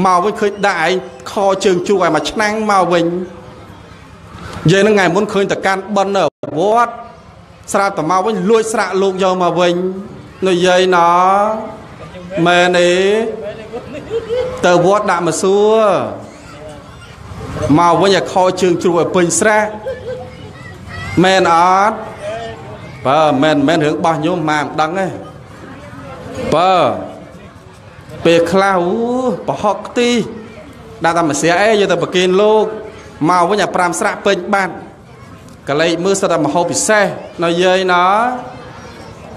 មកវិញឃើញដាក់ឯងខជើងជួឲ្យមួយឆ្នាំងមកវិញនិយាយនឹងថ្ងៃមុនឃើញតកាន់បិណ្ឌនៅវត្តស្រាប់តែមកវិញលួចស្រាក់លោកយកមកវិញនិយាយណោះ មែនទេទៅវត្តដាក់មកសួរមកវិញឲ្យខជើងជ្រួឲ្យពេញស្រះមែនអត់បើមែនមែនរឿងបោះញោមម៉ាមិនដឹងទេបើពេលខ្លះអូប្រហុកខ្ទីដាក់តែមួយស្រាអេយកទៅប្រគិនលោកមកវិញអា5ស្រាក់ពេញបាត់កលេចមើលសិតតែមហោពិសេសនៅយាយណោ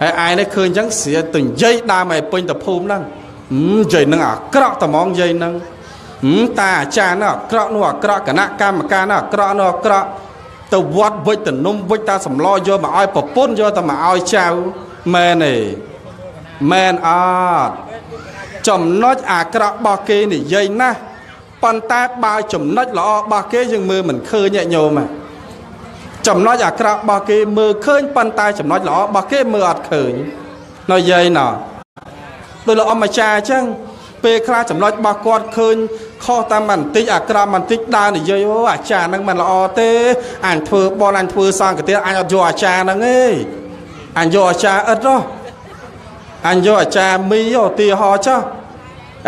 ហើយឯនេះឃើញអញ្ចឹងស្រីទៅនិយាយដើមឲ្យពេញតភូមិហ្នឹងនិយាយនឹងអាក្រក់ត្មងនិយាយហ្នឹងតាអាចារ្យនោះអាក្រក់នោះអាក្រក់គណៈកម្មការនោះអាក្រក់នោះអាក្រក់ទៅវត្តវិចទៅនំវិចតាសម្លយកមកឲ្យប្រពន្ធយកទៅមកឲ្យចៅមែនទេមែនអត់ចំណុចអាក្រក់របស់គេនិយាយណាស់ប៉ុន្តែបើចំណុចល្អរបស់គេយើងមើលមិនឃើញញោម ចំណុចអាក្រក់របស់គេមើលឃើញប៉ុន្តែចំណុចល្អរបស់គេមើលអត់ឃើញនៅយាយណោះដោយលោកអម្ចាស់អញ្ចឹងពេលខ្លះចំណុចរបស់គាត់ឃើញខុសតាមបន្តិចអាក្រក់បន្តិចដើរនិយាយអូអាចារ្យហ្នឹងមិនល្អទេអញធ្វើបនអញធ្វើសង្កទៀតអញអត់យកអាចារ្យហ្នឹងទេអញយកអាចារ្យឥតហ៎អញយកអាចារ្យមីឧទាហរណ៍ចុះ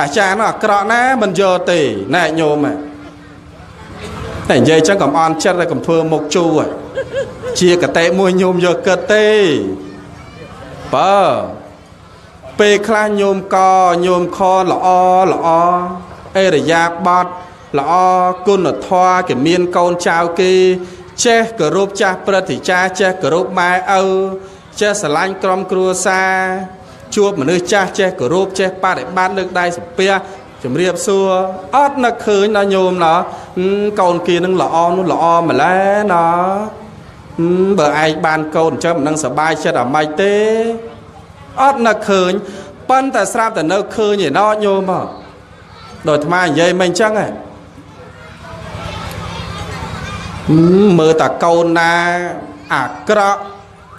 អាចារ្យនោះអាក្រក់ណាមិនយកទេណែញោម តែនិយាយចឹងកំអន់ចិត្តតែកំធ្វើមុខជូរជាកតេមួយញោមយកគិតទេបើពេលខ្លះញោមកញោមខល្អល្អអេរយាបតល្អគុណធម៌គេមានកូនចៅគេចេះគោរពចាស់ព្រឹទ្ធាចារ្យចេះគោរពម៉ែឪចេះស្រឡាញ់ក្រុមគ្រួសារជួបមនុស្សចាស់ចេះគោរពចេះបដិបត្តិលើកដៃសំពះ ជំរាបសួរអត់នឹកឃើញដល់ញោមណោះកូនគេនឹងល្អនោះល្អម្ល៉េះណោះបើឯងបានកូនអញ្ចឹងមិននឹងសบายចិត្តអាម៉េចទេអត់នឹកឃើញប៉ុន្តែស្រាប់តែនៅឃើញឯណោញោមមកដោយអាត្មានិយាយមិនអញ្ចឹងហ៎មើលតាកូនណាអាក្រក់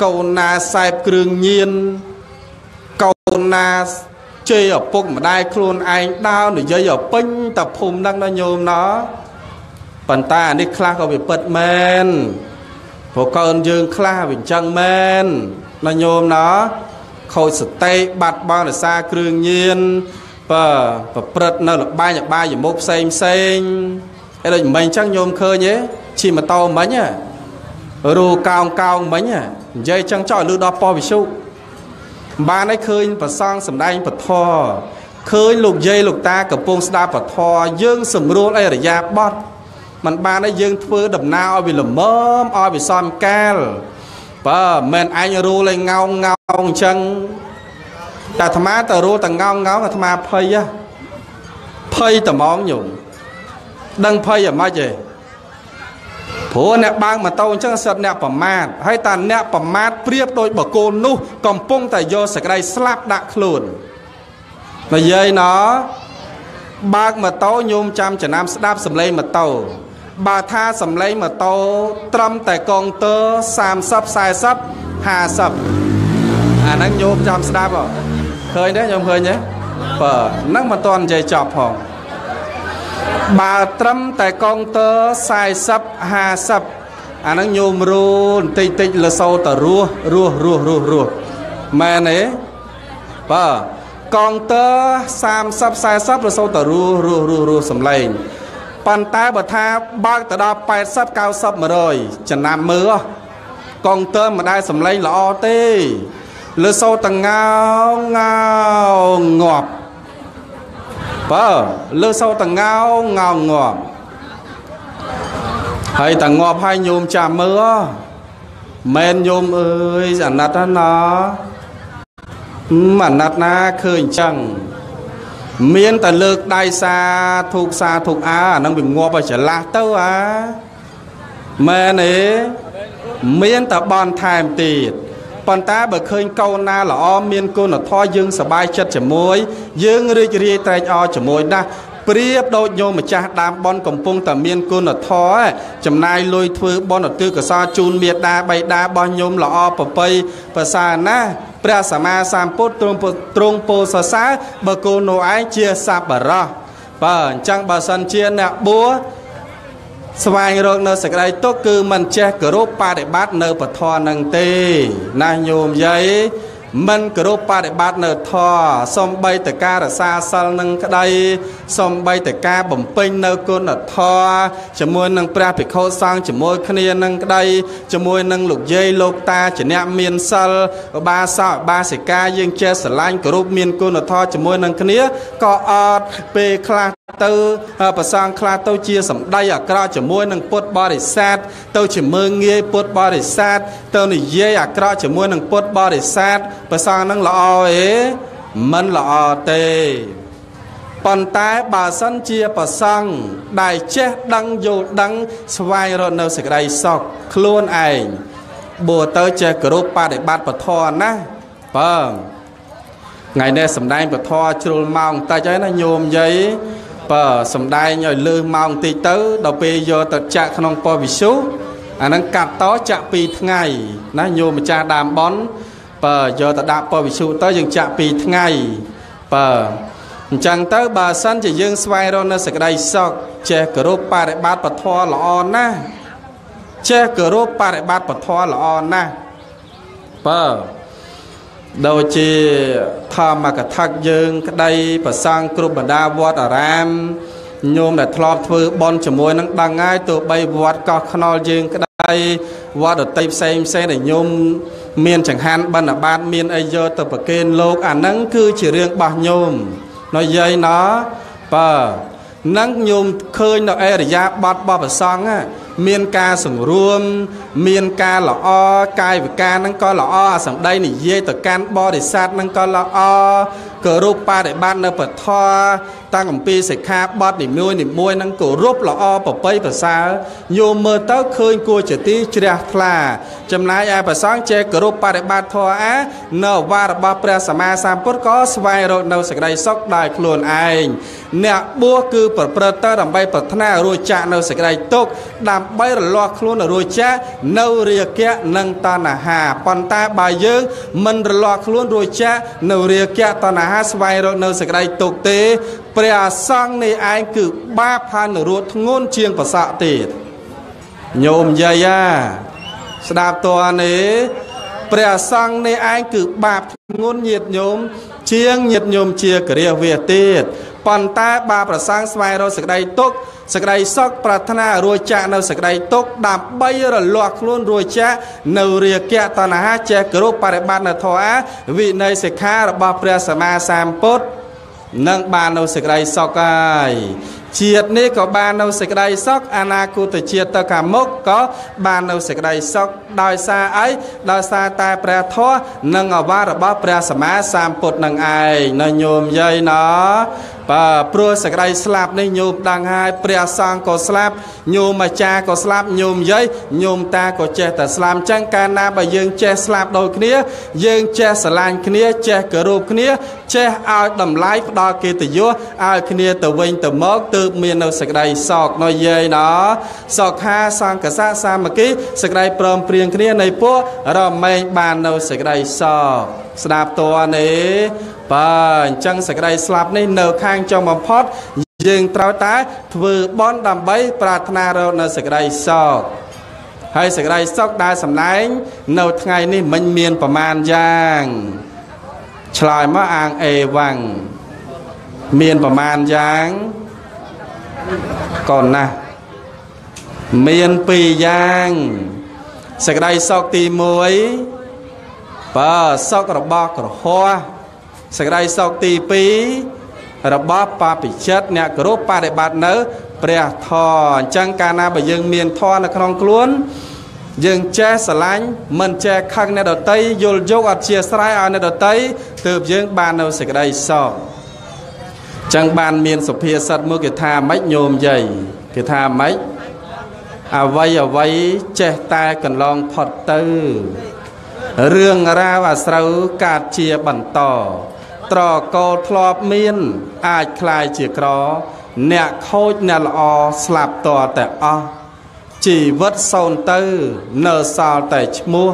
កូនណាសែបគ្រឿងញៀនកូនណា ជេរឪពុកម្ដាយខ្លួនឯងដើរនិយាយឲ្យពេញតាភូមិហ្នឹងណាញោមណោះប៉ុន្តែអានេះខ្លះក៏វាពិតមែនព្រោះកូនយើងខ្លះវាអញ្ចឹងមែនណាញោមណោះខូចសតិបាត់បង់រសាគ្រឿងញៀនបើប្រព្រឹត្តនៅលបាយអបាយមុខផ្សេងផ្សេងអីដូចមិញអញ្ចឹងញោមឃើញទេជិះម៉ូតូមិញរូកោងកោងមិញនិយាយអញ្ចឹងចោលលឺដល់ប៉វិសុ បានឲ្យឃើញប្រសងសំដែងពធឃើញលោកយាយលោកតាកំពុងស្ដាប់ពធយើងសម្រួលអរិយាបថมันបានឲ្យយើងធ្វើដំណើរឲ្យវាល្មមឲ្យវាសមកាលបើមិនអញរូលឲ្យងោងងោងអញ្ចឹងតែអាត្មាទៅរូលតែងោងងោងអាត្មាភ័យភ័យត្មងញោមដឹងភ័យអាម៉េចទេ ព្រោះអ្នកបើកម៉ូតូអញ្ចឹងសិតអ្នកប្រមាថហើយតាអ្នកប្រមាថប្រៀបដូចបកគោនោះ កំពុងតែយកសក្តីស្លាប់ដាក់ខ្លួននិយាយណបើកម៉ូតូញោមចាំចំណាំស្ដាប់សំឡេងម៉ូតូបើថាសំឡេងម៉ូតូត្រឹមតែកងទ័រ30 40 50អាហ្នឹងញោមចាំស្ដាប់ឃើញទេញោមឃើញទេបើហ្នឹងមិនទាន់និយាយចប់ផង បើត្រឹមតែកងទ័រ40 50អាហ្នឹងញោមរូបន្តិចតិចលសោតរស់រស់រស់រស់រស់មែនទេបើកងទ័រ30 40លសោតរស់រស់រស់រស់សំឡេងប៉ុន្តែបើថាបើកទៅដល់80 90 100ចំណាំមើលកងទ័រមិនដែលសំឡេងល្អទេលើសោតងោងោងាប់ បើលើសោតងោងោងាប់ហើយតងាប់ហើយញោមចាំមើលមែនញោមអើយអាណិតណាអាណិតណាឃើញអញ្ចឹងមានតែលើកដៃសាធូបសាធូបអាអានឹងវាងាប់ឲ្យច្រឡះទៅអាមែនទេមានតែបនថែមទៀត ប៉ុន្តែបើឃើញកូនណាល្អមានគុណធម៌យើងសប្បាយចិត្តជាមួយ យើងរីករាយត្រេកអរជាមួយណាស់ប្រៀបដូចញោមម្ចាស់ដើមបនកំពុងតែមានគុណធម៌ចំណាយលុយធ្វើបនឧទ្ទិសកុសលជូនមេដាបៃតារបស់ញោមល្អប្រពៃប្រសើរណាស់ព្រះសម្មាសម្ពុទ្ធទ្រង់ទ្រង់ពោសរសើរបើគោនោះឯងជាសប្បុរសបើអញ្ចឹងបើសិនជាអ្នកបួស្វែងរកនៅសេចក្តីទុកគឺមិនចេះគោរពបដិបត្តិនៅពធនឹងទេ ណាញោមយាយមិនគោរពបដិបត្តិនៅធម៌សំបីតការរសាសិលនឹងក្តីសំបីតការបំពេញនៅគុណធម៌ជាមួយនឹងព្រះភិក្ខុសង្ឃជាមួយគ្នានឹងក្តីជាមួយនឹងលោកយាយលោកតាជាអ្នកមានសិលឧបាសកឧបាសិកាយើងចេះស្រឡាញ់គោរពមានគុណធម៌ជាមួយនឹងគ្នាក៏អត់ពេលខ្លះ ទៅប្រសងខ្លះទៅជាសម្ដីអាក្រក់ជាមួយនឹងពុទ្ធបរិស័ទទៅជាមើងងាយពុទ្ធបរិស័ទទៅនិយាយអាក្រក់ជាមួយនឹងពុទ្ធបរិស័ទប្រសងនឹងល្អទេមិនល្អទេប៉ុន្តែបើសិនជាប្រសងដែលចេះដឹងយល់ដឹងស្វែងរកនៅសេចក្តីសុខខ្លួនឯងបួទៅចេះគោរពបដិបត្តិពធណាបើថ្ងៃនេះសំដែងពធជ្រុលម៉ោងតិចហើយណាញោមយាយ បើសំដែងឲ្យលឺម៉ោងតិចទៅដល់ពេលយកទៅចាក់ក្នុងពវិសុអាហ្នឹងកាត់តចាក់2ថ្ងៃណាញោមម្ចាស់ដើមបនបើយកទៅដាក់ពវិសុទៅយើងចាក់2ថ្ងៃបើអញ្ចឹងទៅបើសិនជាយើងស្វែងរកនៅសេចក្តីសុខចេះគោរពបរិបត្តិពធល្អណាស់ចេះគោរពបរិបត្តិពធល្អណាស់បើ ដូចជាធម្មកថាយើងក្តីប្រសង់គ្រប់បណ្ដាវត្តអារាមញោមដែលធ្លាប់ធ្វើបន់ជាមួយនឹងដឹងហើយទោះបីវត្តកោះខ្នល់យើងក្តីវត្តដតីផ្សេងផ្សេងដែលញោមមានចង្ហាន់បណ្ឌបាតមានអីយកទៅប្រគេនលោកអាហ្នឹងគឺជារឿងរបស់ញោមនៅយាយណបើនឹងញោមឃើញនៅអរិយាប័ត្ររបស់ព្រះសង្ឃ មានការសម្រួម មានការល្អកាយវិការនឹងក៏ល្អអាសម្ដីនិយាយទៅកាន់បរិស័ទនឹងក៏ល្អ គោរពបរិបត្តិនៅពធតាំងអំពីសិក្ខាបទនីមួយនីមួយនឹងគោរពល្អប្រពៃប្រសើរយោមមើលទៅឃើញគួរជាទីជ្រះថ្លា ចំណាយឯប្រសងចេះគោរពបរិបត្តិធម៌អានៅវារបស់ព្រះសម្មាសម្ពុទ្ធក៏ស្វែងរកនៅសេចក្តីសុខដោយខ្លួនឯងអ្នកបួសគឺប្រព្រឹត្តទៅដើម្បីប្រាថ្នារួចចាក់នៅសេចក្តីទុក្ខដើម្បីរលាស់ខ្លួនរួចចាក់នៅរាគៈនិងតណ្ហាប៉ុន្តែបើយើងមិនរលាស់ខ្លួនរួចចាក់នៅរាគៈតណ្ហាស្វែងរកនៅសេចក្តីទុក្ខទេ ព្រះសង្ឃនេះឯងគឺបាបហានរត់ធ្ងន់ជាងប្រសក់ទៀតញោមយាយអាស្ដាប់តើនេះព្រះសង្ឃនេះឯងគឺបាបធ្ងន់ញាតញោមជាងញាតញោមជាករិះវាទៀត ប៉ុន្តែបាប្រសង្ឃស្វែងរកសេចក្តីទុក្ខសេចក្តីសុខប្រាថ្នារួចចាក់នៅសេចក្តីទុក្ខដើម្បីរលាស់ខ្លួនរួចចាក់នៅរាគៈតណ្ហាចេះគ្រប់បរិបត្តិនៅធម៌វិន័យសិក្ខារបស់ព្រះសម្មាសម្ពុទ្ធនឹងបាននៅសេចក្តីសុខហើយជាតិនេះក៏បាននៅសេចក្តីសុខអនាគតជាតិទៅខាងមុខក៏បាននៅសេចក្តីសុខដោយសារអីដោយសារតែព្រះធម៌និងអវារបស់ព្រះសម្មាសម្ពុទ្ធនឹងឯងនៅញោមយាយណោ បាទព្រោះសក្តីស្លាប់នេះញោមដឹងហើយព្រះសង្ឃក៏ស្លាប់ញោមអាចារ្យក៏ស្លាប់ញោមយាយញោមតាក៏ចេះតែស្លាប់អញ្ចឹងកាលណាបើយើងចេះស្លាប់ដូចគ្នា យើងចេះស្រឡាញ់គ្នាចេះគោរពគ្នា ចេះឲ្យតម្លៃផ្ដល់កិត្តិយសឲ្យគ្នាទៅវិញទៅមកទើបមាននៅសក្តីសោកនៅយាយណោសោខាសង្កសៈសាមគ្គីសក្តីព្រមព្រៀងគ្នានៃពួករមែងបាននៅសក្តីសោកស្ដាប់តើនេះ បាទអញ្ចឹងសេចក្តីស្លាប់នេះនៅខាងចុងបំផុត យើងត្រូវតែធ្វើបន់ដើម្បី ប្រាថ្នារកនៅសេចក្តីសុខហើយសេចក្តីសុខដែលសម្ដែង នៅថ្ងៃនេះមិញមានប្រមាណយ៉ាងឆ្លើយមកអាងអេវ៉ាំងមានប្រមាណយ៉ាងកូនណាស់មានពីរយ៉ាងសេចក្តីសុខទី1បើសុខរបស់ក្រហម សេចក្តីសុខទី2របស់បពិចិត្តអ្នកគោរពបដិបត្តិនៅ ព្រះធម៌អញ្ចឹងកាលណាបើយើងមានធម៌នៅក្នុងខ្លួនយើងចេះស្រឡាញ់មិនចេះខឹងអ្នកដតីយល់យកអត់ជាស្រ័យឲ្យអ្នកដតីទើបយើងបាននៅសេចក្តីសុខចឹងបានមានសុភាសិតមួយគេថាម៉េចញោមយាយគេថាម៉េចអវ័យអវ័យចេះតែកន្លងផុតទៅរឿងរ៉ាវអាស្រូវកើតជាបន្ត ត្រកូលធ្លាប់មានអាចคลายជាក្រ អ្នកខូចអ្នកល្អស្លាប់តតែអស់ជីវិតសូន្យទៅនៅសល់តែឈ្មោះ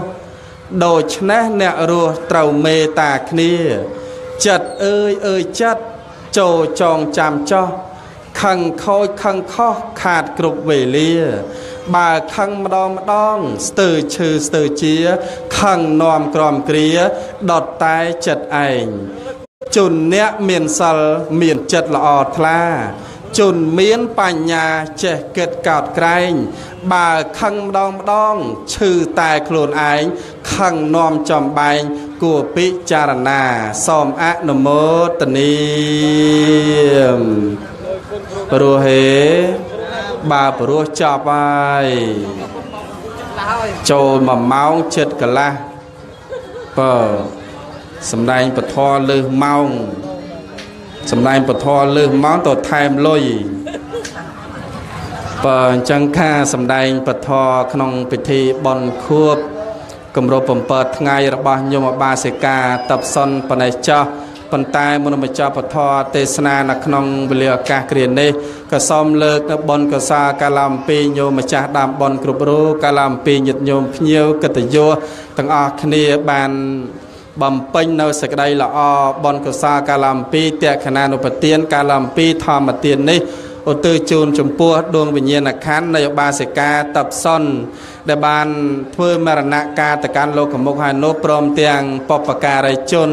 ដូច្នេះអ្នករស់ត្រូវមេត្តាគ្នាចិត្តអើយអើយចិត្តចូលចងចាំចោះខឹងខូចខឹងខុសខាតគ្រប់វេលាបើខឹងម្ដងម្ដងស្ទើរឈឺស្ទើរជាខឹងនាំក្រំគ្រាដុតតែចិត្តឯង ជនអ្នកមានសិលមានចិត្តល្អថ្លា ជនមានបញ្ញាចេះគិតកោតក្រែង បើខឹងម្ដងម្ដងឈឺតែខ្លួនឯងខឹងនាំចំបែងគួរពិចារណាសូមអនុមោទនីព្រោះហេបើព្រោះចប់ហើយចូល1ម៉ោងចិត្តកន្លះបើ សំដែងពធលើសម៉ោងសំដែងពធលើសម៉ោងទៅថែមលុយបើអញ្ចឹងការសំដែងពធក្នុងពិធីបន់ខួបគម្រប់7ថ្ងៃរបស់ញោមបាសិកាតបសុនបណេះចោះប៉ុន្តែមុនបញ្ចប់ពធទេសនានៅក្នុងវេលាឱកាសគ្រានេះក៏សូមលើកនៅបុណ្យកសាកាលអំពីញោមម្ចាស់ដើមបុណ្យគ្រប់រូបកាលអំពីញាតិញោមភ្ញៀវកិត្តិយសទាំងអស់គ្នាបាន បំពេញនៅសេចក្តីល្អបុណ្យកុសលកាលអំពីតក្ខណានុបទានកាលអំពីធម្មទាននេះឧទ្ទិសជូនចំពោះដួងវិញ្ញាណក្ខន្ធនៃឧបាសិកាតបសុនដែលបានធ្វើមរណកាលទៅកាន់លោកមុខហើយនោះព្រមទាំងបពការីជន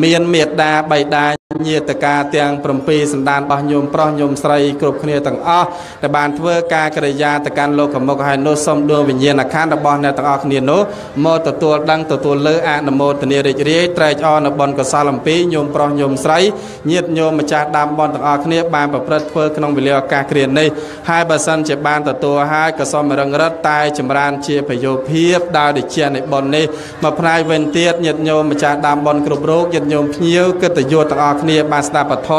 មានមេត្តាបៃតាញាតិកាទាំង7សន្តានរបស់ញោមប្រុសញោមស្រីគ្រប់គ្នាទាំងអស់ដែលបានធ្វើការកិរិយាទៅកាន់លោកមុខហើយនោះសូមដួងវិញ្ញាណក្ខន្ធរបស់អ្នកទាំងអស់គ្នានោះមកទទួលដឹងទទួលលើអនុមោទនារីករាយត្រែកអរនៅបុណ្យកុសលអំពីញោមប្រុសញោមស្រីញាតិញោមម្ចាស់ដើមបុណ្យទាំងអស់គ្នាបានប្រព្រឹត្តធ្វើក្នុងវេលាឱកាសគ្រានេះហើយបើសិនជាបានទទួលហើយក៏សូមរឹងរិតតែចម្រើនជាប្រយោជន៍ភាពដោយដូចជានៃបុណ្យនេះមកផ្នែកវិញទៀតញាតិញោមម្ចាស់ដើមបុណ្យគ្រប់រូបញាតិញោមភ្ញៀវកិត្តិយសទាំងអស់គ្នាបានស្ដាប់ពធ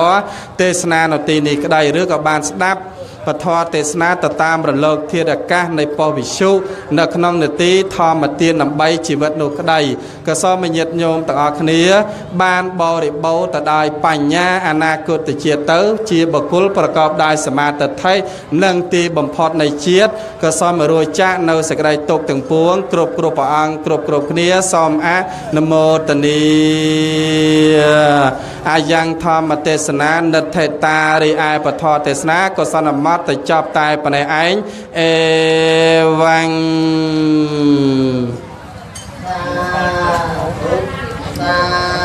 ទេសនានៅទីនេះក្តីឬក៏បានស្ដាប់ ពធទេសនាទៅតាមរលកធាតុអាកាសនៃប៉ុស្តិ៍វិទ្យុនៅក្នុងនទីធម្មទានដើម្បីជីវិតនោះក្តីក៏សូមញាតិញោមទាំងអស់គ្នា បានបរិបូរទៅដោយបញ្ញាអនាគតជាតិទៅ ជាបុគ្គលប្រកបដោយសមាធិដ្ឋិនិងទីបំផុតនៃជាតិក៏សូមរួចចាក់នៅសេចក្តីទុកទាំងពួងគ្រប់គ្រប់ព្រះអង្គគ្រប់គ្រប់គ្នាសូមអនុមោទនីអាយ៉ាងធម្មទេសនានិទ្ធិតារីឯពធទេសនាក៏សន្មត់ទៅចប់តែប៉ុណ្ណេះឯងអេវ៉ាំងសាធុសា